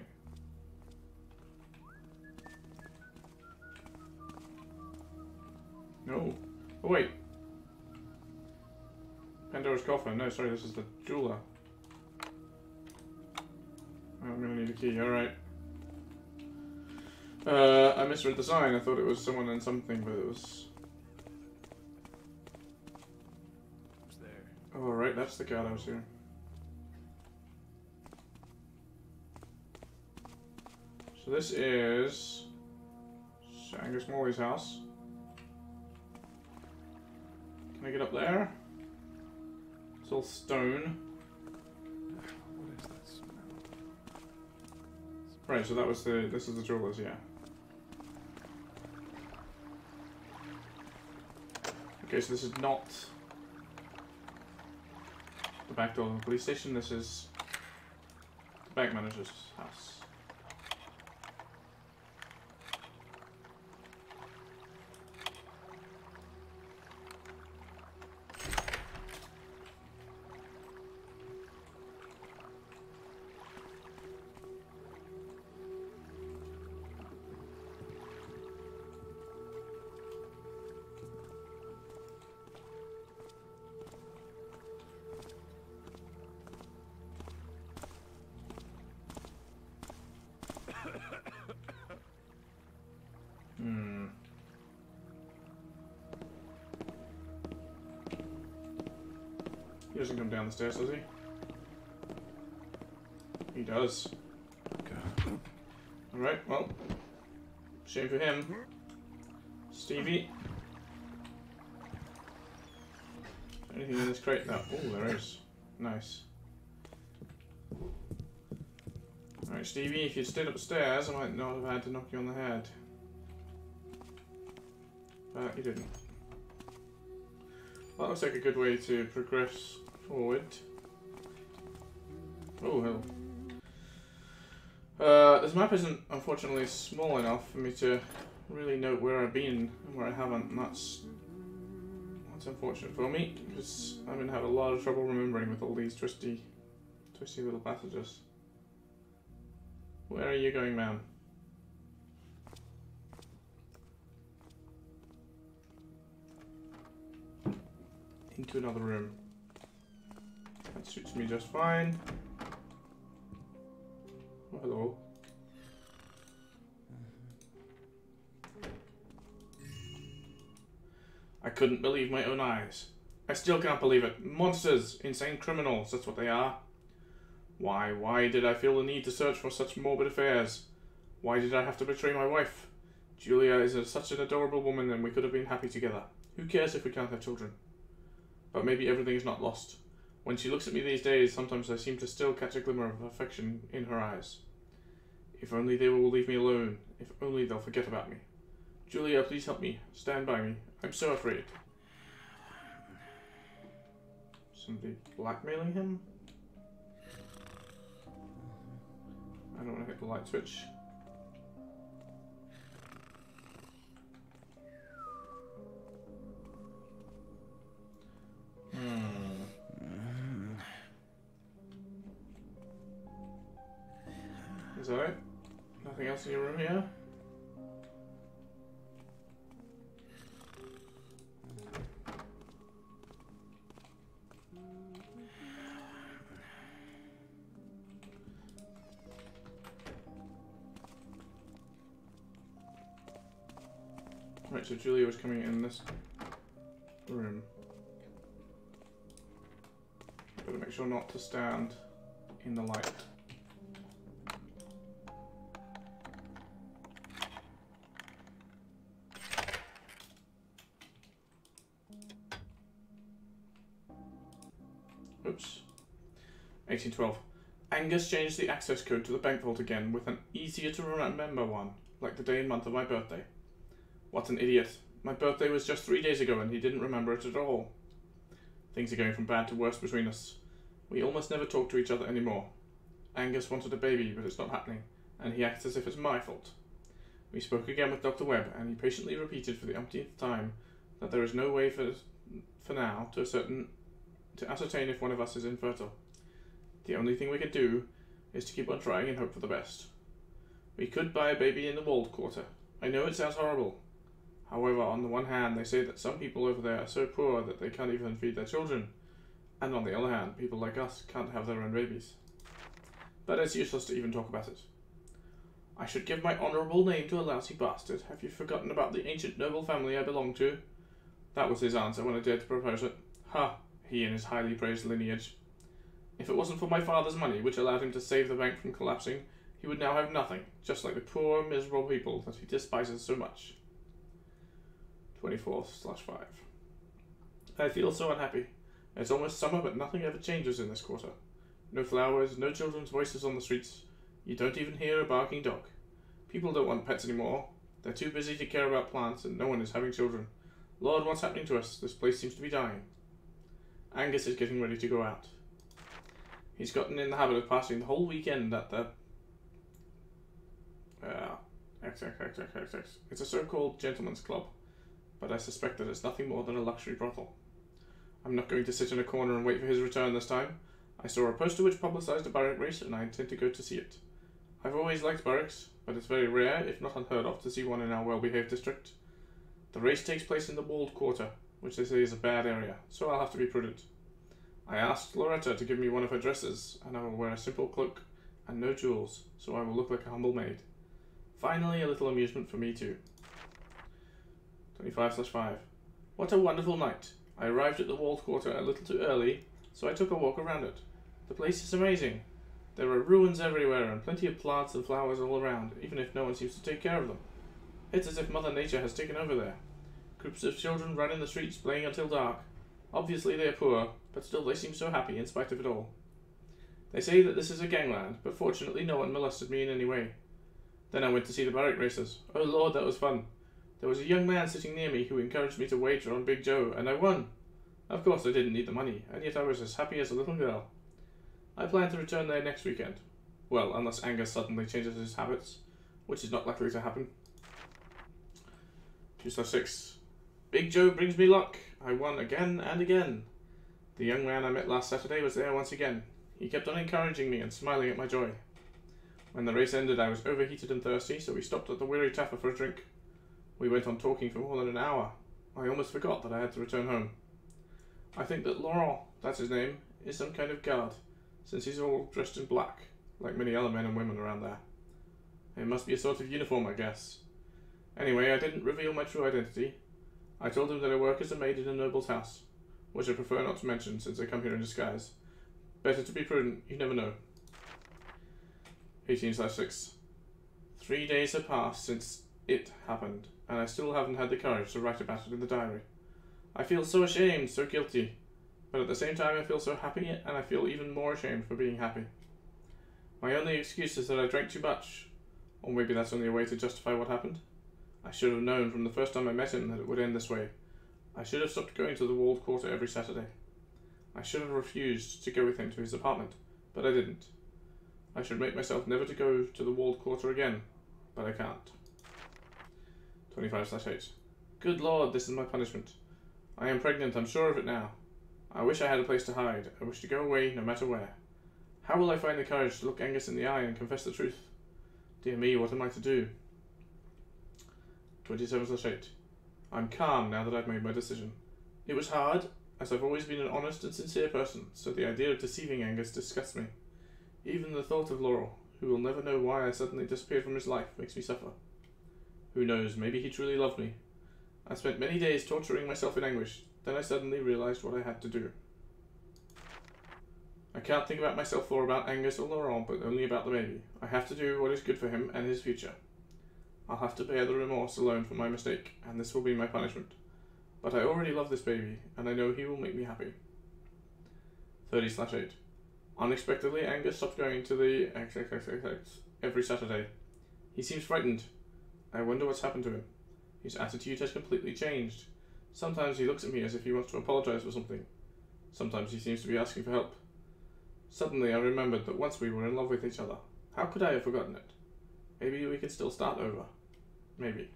No. Oh, wait. Pandora's coffin. No, sorry, this is the jeweler. Oh, I'm gonna need a key, alright. Uh, I misread the sign. I thought it was someone and something, but it was. Who's there? Oh, right, that's the guard I was hearing. So this is Sir Angus Morley's house. Can I get up there? It's all stone. What is that? Right, so that was the. This is the jewelers, yeah. Okay, so this is not the back door of the police station. This is the bank manager's house. He doesn't come down the stairs, does he? He does. Alright, well. Shame for him. Stevie. Anything in this crate? No. Oh, there is. Nice. Alright, Stevie, if you'd stayed upstairs, I might not have had to knock you on the head. But you didn't. Well, that looks like a good way to progress forward. Oh, hell. Uh, this map isn't, unfortunately, small enough for me to really note where I've been and where I haven't, and that's, that's unfortunate for me, because I'm going to have a lot of trouble remembering with all these twisty, twisty little passages. Where are you going, ma'am? Into another room. That suits me just fine. Oh, hello. I couldn't believe my own eyes. I still can't believe it. Monsters! Insane criminals, that's what they are. Why, why did I feel the need to search for such morbid affairs? Why did I have to betray my wife? Julia is a, such an adorable woman and we could have been happy together. Who cares if we can't have children? But maybe everything is not lost. When she looks at me these days, sometimes I seem to still catch a glimmer of affection in her eyes. If only they will leave me alone. If only they'll forget about me. Julia, please help me. Stand by me. I'm so afraid. Somebody blackmailing him? I don't want to hit the light switch. Is that it? Nothing else in your room here? Right, so Julia was coming in this room. Gotta make sure not to stand in the light. 1812. Angus changed the access code to the bank vault again with an easier to remember one, like the day and month of my birthday. What an idiot. My birthday was just three days ago and he didn't remember it at all. Things are going from bad to worse between us. We almost never talk to each other anymore. Angus wanted a baby, but it's not happening, and he acts as if it's my fault. We spoke again with Dr. Webb, and he patiently repeated for the umpteenth time that there is no way for, for now to ascertain, to ascertain if one of us is infertile. The only thing we can do is to keep on trying and hope for the best. We could buy a baby in the walled quarter. I know it sounds horrible. However, on the one hand, they say that some people over there are so poor that they can't even feed their children. And on the other hand, people like us can't have their own babies. But it's useless to even talk about it. I should give my honourable name to a lousy bastard. Have you forgotten about the ancient noble family I belong to? That was his answer when I dared to propose it. Ha! He and his highly praised lineage. If it wasn't for my father's money, which allowed him to save the bank from collapsing, he would now have nothing, just like the poor, miserable people that he despises so much. 24 slash 5. I feel so unhappy. It's almost summer, but nothing ever changes in this quarter. No flowers, no children's voices on the streets. You don't even hear a barking dog. People don't want pets anymore. They're too busy to care about plants, and no one is having children. Lord, what's happening to us? This place seems to be dying. Angus is getting ready to go out. He's gotten in the habit of passing the whole weekend at the. Uh, XXXXX. It's a so called gentleman's club, but I suspect that it's nothing more than a luxury brothel. I'm not going to sit in a corner and wait for his return this time. I saw a poster which publicised a burrick race, and I intend to go to see it. I've always liked burricks, but it's very rare, if not unheard of, to see one in our well behaved district. The race takes place in the walled quarter, which they say is a bad area, so I'll have to be prudent. I asked Loretta to give me one of her dresses, and I will wear a simple cloak and no jewels, so I will look like a humble maid. Finally, a little amusement for me too. 25 slash 5. What a wonderful night. I arrived at the walled quarter a little too early, so I took a walk around it. The place is amazing. There are ruins everywhere and plenty of plants and flowers all around, even if no one seems to take care of them. It's as if Mother Nature has taken over there. Groups of children run in the streets playing until dark. Obviously they are poor, but still they seem so happy in spite of it all. They say that this is a gangland, but fortunately no one molested me in any way. Then I went to see the burrick races. Oh lord, that was fun. There was a young man sitting near me who encouraged me to wager on Big Joe, and I won. Of course, I didn't need the money, and yet I was as happy as a little girl. I plan to return there next weekend. Well, unless Angus suddenly changes his habits, which is not likely to happen. 2 slash 6. Big Joe brings me luck. I won again and again. The young man I met last Saturday was there once again. He kept on encouraging me and smiling at my joy. When the race ended, I was overheated and thirsty, so we stopped at the Weary Taffer for a drink. We went on talking for more than an hour. I almost forgot that I had to return home. I think that Laurent, that's his name, is some kind of guard, since he's all dressed in black, like many other men and women around there. It must be a sort of uniform, I guess. Anyway, I didn't reveal my true identity. I told him that I work as a maid in a noble's house, which I prefer not to mention since I come here in disguise. Better to be prudent, you never know. 18 slash 6. Three days have passed since it happened, and I still haven't had the courage to write about it in the diary. I feel so ashamed, so guilty, but at the same time I feel so happy, and I feel even more ashamed for being happy. My only excuse is that I drank too much, or maybe that's only a way to justify what happened. I should have known from the first time I met him that it would end this way. I should have stopped going to the walled quarter every Saturday. I should have refused to go with him to his apartment, but I didn't. I should make myself never to go to the walled quarter again, but I can't. 25 slash 8. Good lord, this is my punishment. I am pregnant, I'm sure of it now. I wish I had a place to hide. I wish to go away no matter where. How will I find the courage to look Angus in the eye and confess the truth? Dear me, what am I to do? 27 slash 8. I'm calm now that I've made my decision. It was hard, as I've always been an honest and sincere person, so the idea of deceiving Angus disgusts me. Even the thought of Laurel, who will never know why I suddenly disappeared from his life, makes me suffer. Who knows, maybe he truly loved me. I spent many days torturing myself in anguish, then I suddenly realized what I had to do. I can't think about myself or about Angus or Laurent, but only about the baby. I have to do what is good for him and his future. I'll have to bear the remorse alone for my mistake, and this will be my punishment. But I already love this baby, and I know he will make me happy. 30 slash 8. Unexpectedly, Angus stopped going to the XXXX every Saturday. He seems frightened. I wonder what's happened to him. His attitude has completely changed. Sometimes he looks at me as if he wants to apologize for something. Sometimes he seems to be asking for help. Suddenly I remembered that once we were in love with each other. How could I have forgotten it? Maybe we could still start over. Maybe.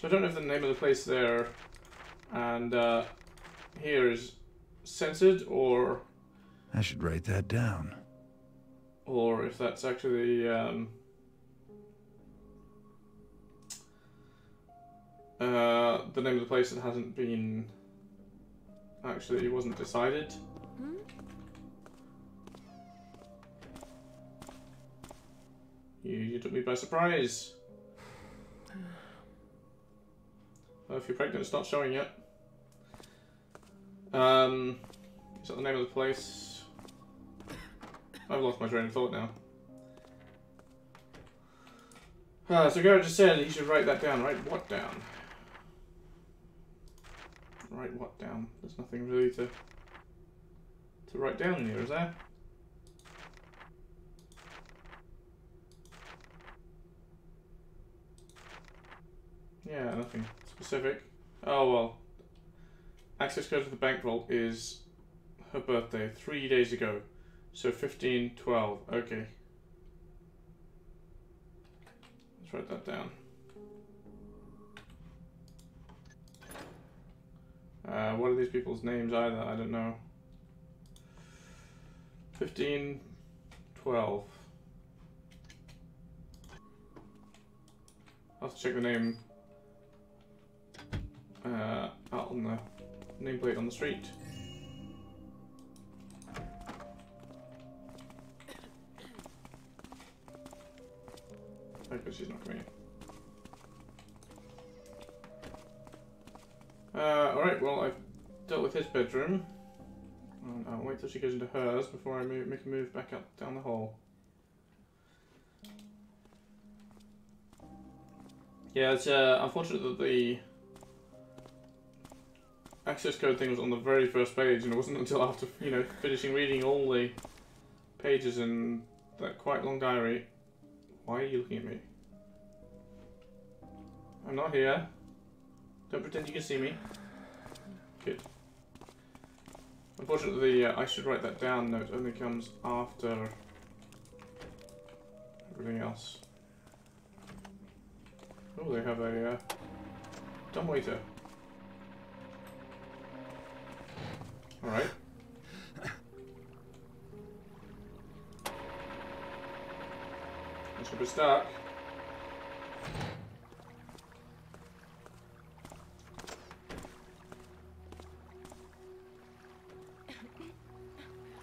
So I don't know if the name of the place there and uh, here is censored or I should write that down. or if that's actually um, uh, the name of the place that hasn't been actually wasn't decided. Hmm? You, you took me by surprise. Well, if you're pregnant, it's not showing yet. Um, is that the name of the place? I've lost my train of thought now. Ah, so Garrett just said he should write that down. Write what down? Write what down? There's nothing really to to write down here, is there? Yeah, nothing specific. Oh well. Access code to the bank vault is her birthday, three days ago. So 15, 12. Okay. Let's write that down. Uh, what are these people's names either? I don't know. 15, 12. I'll have to check the name uh, out on the nameplate on the street. I guess she's not coming in. Uh, alright, well, I've dealt with his bedroom. And I'll wait till she goes into hers before I move, make a move back up down the hall. Yeah, it's uh, unfortunate that the access code thing was on the very first page, and it wasn't until after, you know, finishing reading all the pages in that quite long diary. Why are you looking at me? I'm not here. Don't pretend you can see me. Good. Unfortunately, uh, I should write that down note only comes after everything else. Oh, they have a uh, dumbwaiter. Alright. Let's hope it's dark.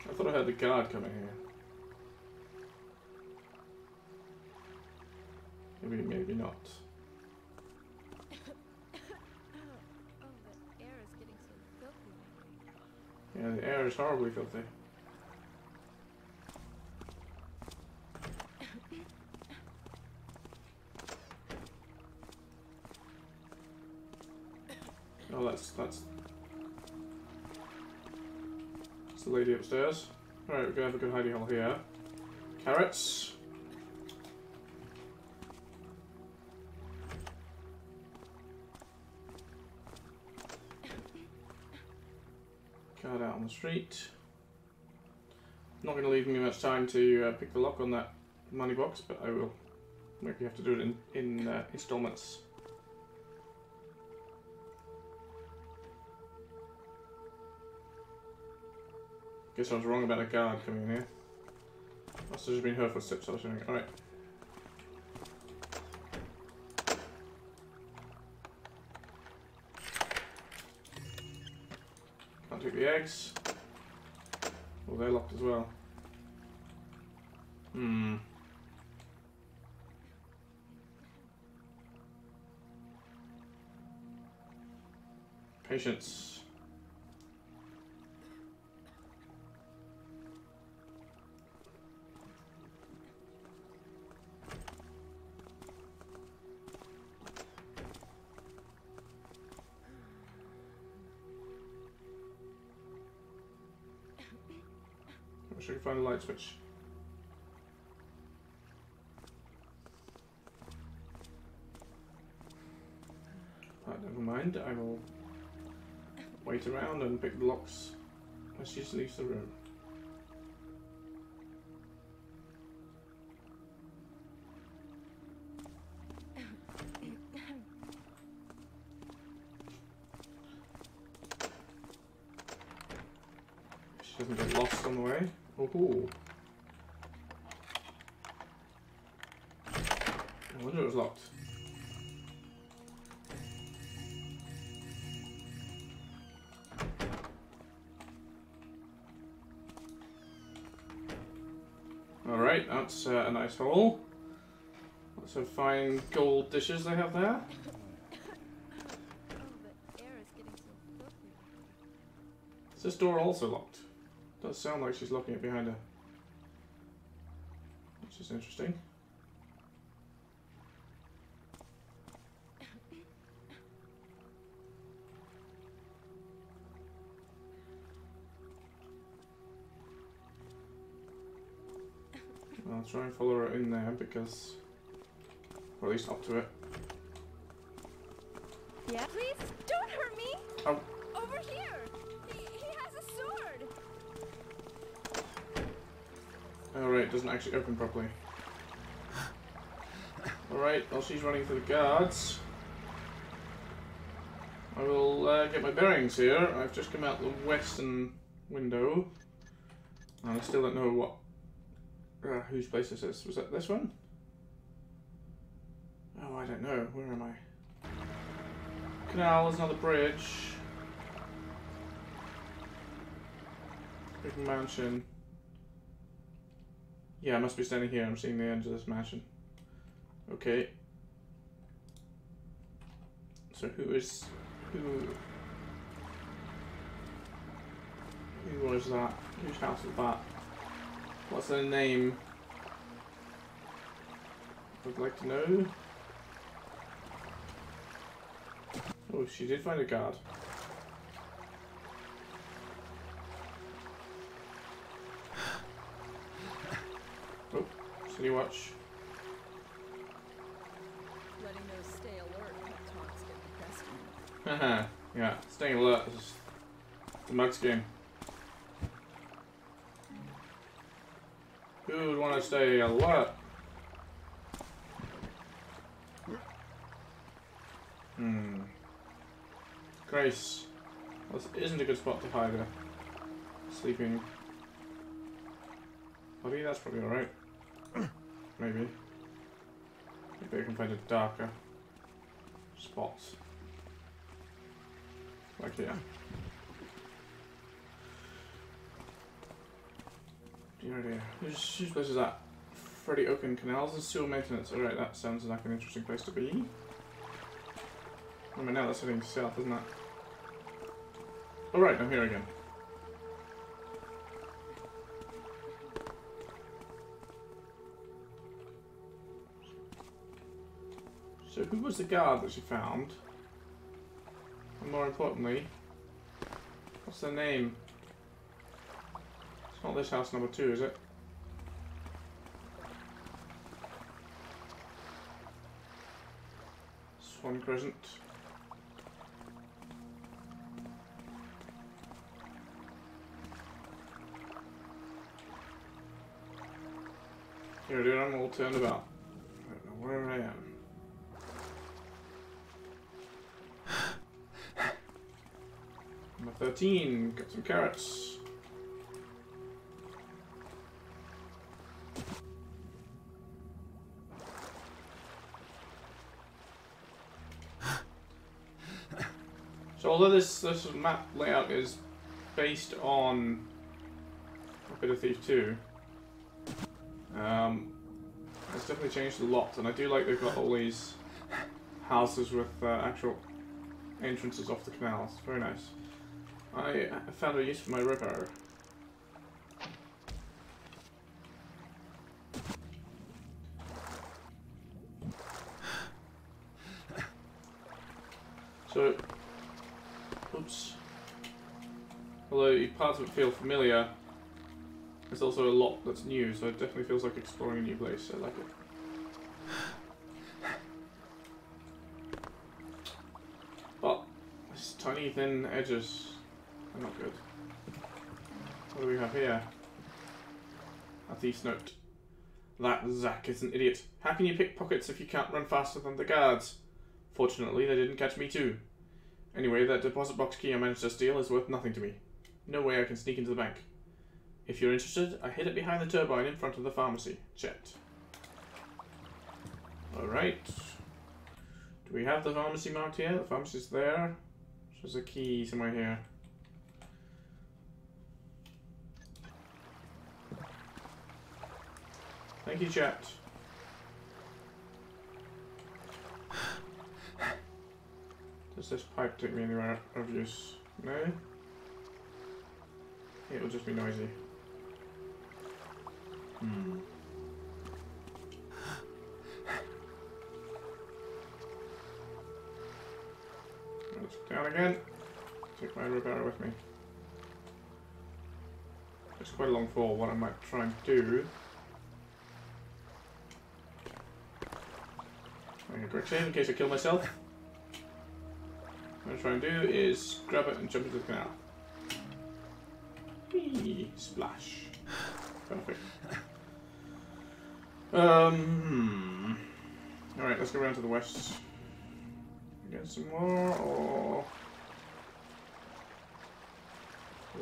I thought I heard the guard coming here. Maybe, maybe not. Yeah, the air is horribly filthy. Oh, that's that's the lady upstairs. All right, we're gonna have a good hidey hole here. Carrots. Guard out on the street. Not going to leave me much time to uh, pick the lock on that money box, but I will. Maybe have to do it in in uh, installments. Guess I was wrong about a guard coming in here. Must have just been her footsteps was hearing. Alright. Take the eggs. Well, they're locked as well. Hmm. Patience. Light switch. Right, never mind. I will wait around and pick the locks as she leaves the room. That's uh, a nice hole. Lots of fine gold dishes they have there. Is this door also locked? Does sound like she's locking it behind her. Which is interesting. I'll try and follow her in there because, or at least up to it. Yeah? Please, don't hurt me! Oh. Over here! He, he has a sword! Alright, it doesn't actually open properly. Alright, while she's running for the guards, I will uh, get my bearings here. I've just come out the western window, and I still don't know what whose place this is. Was that this one? Oh, I don't know. Where am I? Canal, there's another bridge. Big mansion. Yeah, I must be standing here. I'm seeing the end of this mansion. Okay. So who is who Who was that? Whose house was that? What's their name? I'd like to know. Oh, she did find a guard. Oh, City Watch. Letting those stay alert talks get the best. Haha, yeah, staying alert is the Mugs game. Who would want to stay alert? Hmm. Grace. This isn't a good spot to hide her. Sleeping. Body, that's probably alright. Maybe. Maybe I can find a darker spot. Like here. Dear dear. Whose, whose place is that? Freddie Oaken Canals and Sewer Maintenance. Alright, that sounds like an interesting place to be. I mean, now that's heading south, isn't it? Alright, I'm here again. So who was the guard that she found? And more importantly, what's their name? It's not this house number two, is it? Swan Crescent. Here, dude, I'm all turned about. I don't know where I am. Number 13, got some carrots. So although this, this map layout is based on of Thief 2, um, it's definitely changed a lot, and I do like they've got all these houses with uh, actual entrances off the canals. Very nice. I found a use for my river. So, oops. Although parts of it feel familiar, there's also a lot that's new, so it definitely feels like exploring a new place. I like it. But, these tiny thin edges are not good. What do we have here? A thief's note. That Zack is an idiot. How can you pick pockets if you can't run faster than the guards? Fortunately, they didn't catch me too. Anyway, that deposit box key I managed to steal is worth nothing to me. No way I can sneak into the bank. If you're interested, I hid it behind the turbine in front of the pharmacy. Chet. Alright. Do we have the pharmacy marked here? The pharmacy's there. There's a key somewhere here. Thank you, chat. Does this pipe take me anywhere of use? No? It'll just be noisy. Hmm. Let's down again. Take my repair with me. It's quite a long fall. What I might try and do. Make a quick save in case I kill myself. What I'm trying to do is grab it and jump into the canal. Whee! Splash. Perfect. Um. Hmm. All right, let's go around to the west. Get some more, or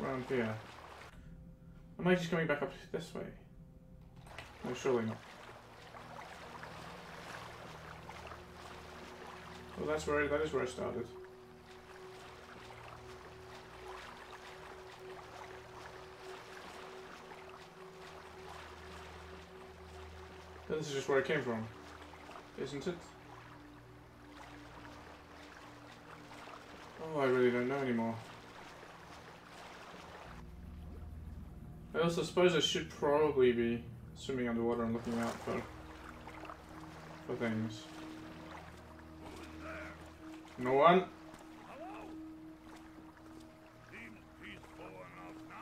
around here. Am I just coming back up this way? No, surely not. Well, that's where that is where I started. This is just where I came from, isn't it? Oh, I really don't know anymore. I also suppose I should probably be swimming underwater and looking out for for things. No one?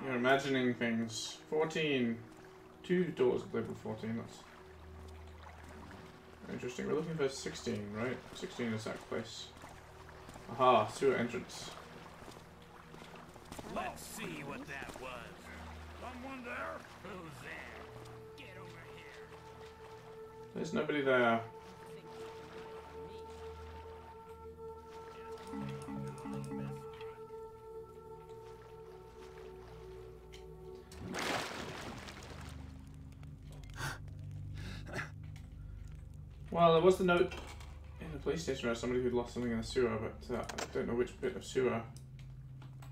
You're imagining things. 14. Two doors at level 14. That's interesting. We're looking for 16, right? 16 is that place. Aha, sewer entrance. Let's see what that was. Someone there? Who's there? Get over here. There's nobody there. Well, there was the note in the police station about somebody who'd lost something in the sewer, but uh, I don't know which bit of sewer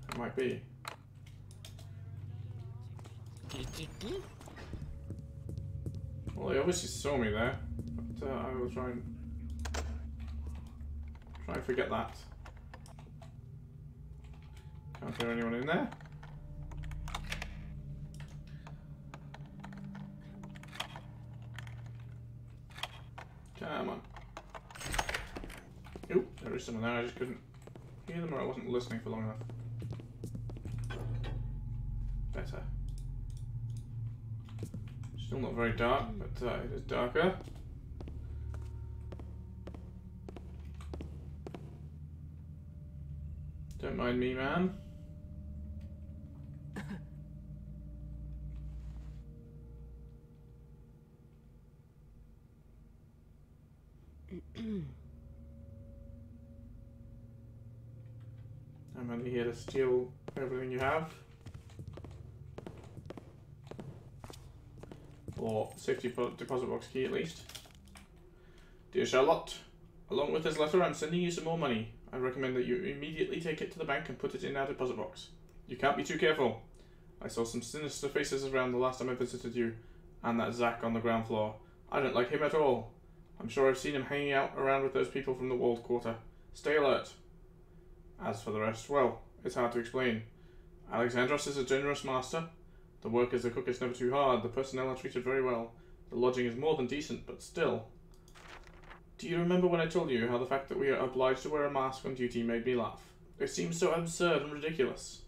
it might be. Well, they obviously saw me there, but uh, I will try and try and forget that. Can't hear anyone in there. Come on. Oop, there is someone there. I just couldn't hear them, or I wasn't listening for long enough. Better. Still not very dark, but uh, it is darker. Don't mind me, man. I'm only here steal everything you have. Or safety deposit box key at least. Dear Charlotte, along with this letter, I'm sending you some more money. I recommend that you immediately take it to the bank and put it in our deposit box. You can't be too careful. I saw some sinister faces around the last time I visited you, and that Zack on the ground floor. I don't like him at all. I'm sure I've seen him hanging out around with those people from the walled quarter. Stay alert. As for the rest, well, it's hard to explain. Alexandros is a generous master. The work as a cook is never too hard. The personnel are treated very well. The lodging is more than decent, but still. Do you remember when I told you how the fact that we are obliged to wear a mask on duty made me laugh? It seems so absurd and ridiculous.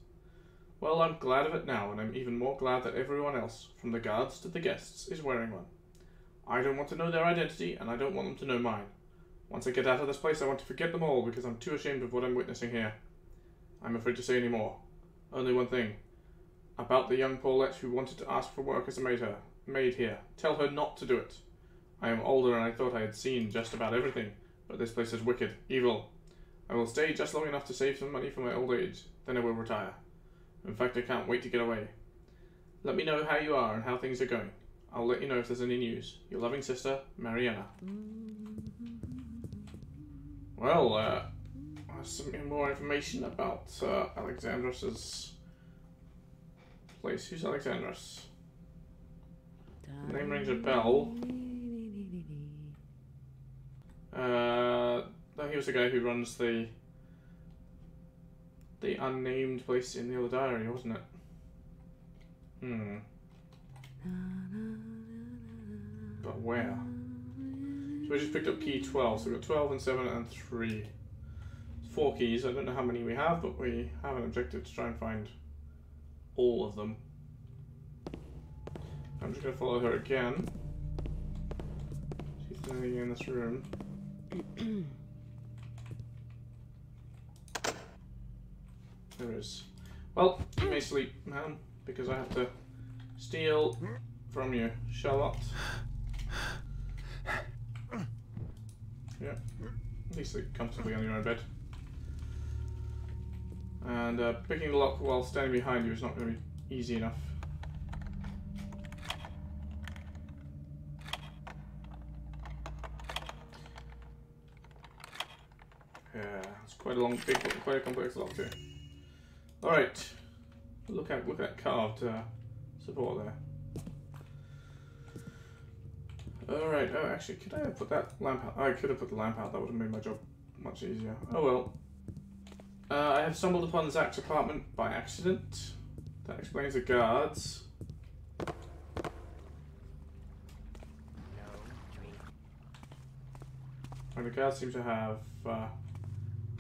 Well, I'm glad of it now, and I'm even more glad that everyone else, from the guards to the guests, is wearing one. I don't want to know their identity, and I don't want them to know mine. Once I get out of this place, I want to forget them all because I'm too ashamed of what I'm witnessing here. I'm afraid to say any more. Only one thing. About the young Paulette who wanted to ask for work as a maid, her, maid here. Tell her not to do it. I am older and I thought I had seen just about everything, but this place is wicked, evil. I will stay just long enough to save some money for my old age, then I will retire. In fact, I can't wait to get away. Let me know how you are and how things are going. I'll let you know if there's any news. Your loving sister, Mariana. Well, uh, some more information about uh, Alexandros's place. Who's Alexandros? Name rings a bell. Uh, he was the guy who runs the the unnamed place in the other diary, wasn't it? Hmm. But where? So we just picked up key 12. So we've got 12 and 7 and 3. Four keys. I don't know how many we have, but we have an objective to try and find all of them. I'm just going to follow her again. See if there's anything in this room. there is. Well, you may sleep, man, because I have to steal from you, Charlotte. Yeah, at least sleep comfortably on your own bed. And uh, picking the lock while standing behind you is not going to be easy enough. Yeah, it's quite a long, big, quite a complex lock too. All right, look at look at carved uh, support there. All right. Oh, actually, could I have put that lamp out? I could have put the lamp out. That would have made my job much easier. Oh well. Uh, I have stumbled upon Zach's apartment by accident. That explains the guards. And the guards seem to have uh,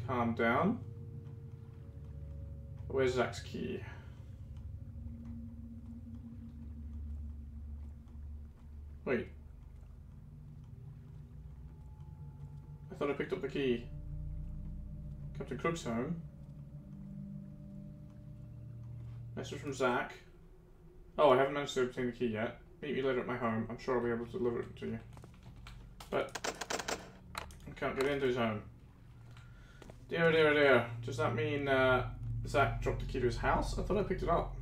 calmed down. Where's Zach's key? Wait. I thought I picked up the key. Captain Crook's home. Message from Zach. Oh, I haven't managed to obtain the key yet. Meet me later at my home. I'm sure I'll be able to deliver it to you. But I can't get into his home. Dear, dear, dear. Does that mean uh, Zach dropped the key to his house? I thought I picked it up.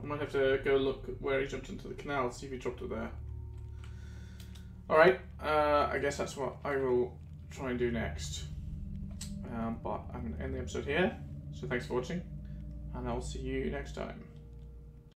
I might have to go look where he jumped into the canal, see if he dropped it there. Alright, uh, I guess that's what I will try and do next. Um, but I'm going to end the episode here. So thanks for watching, and I'll see you next time.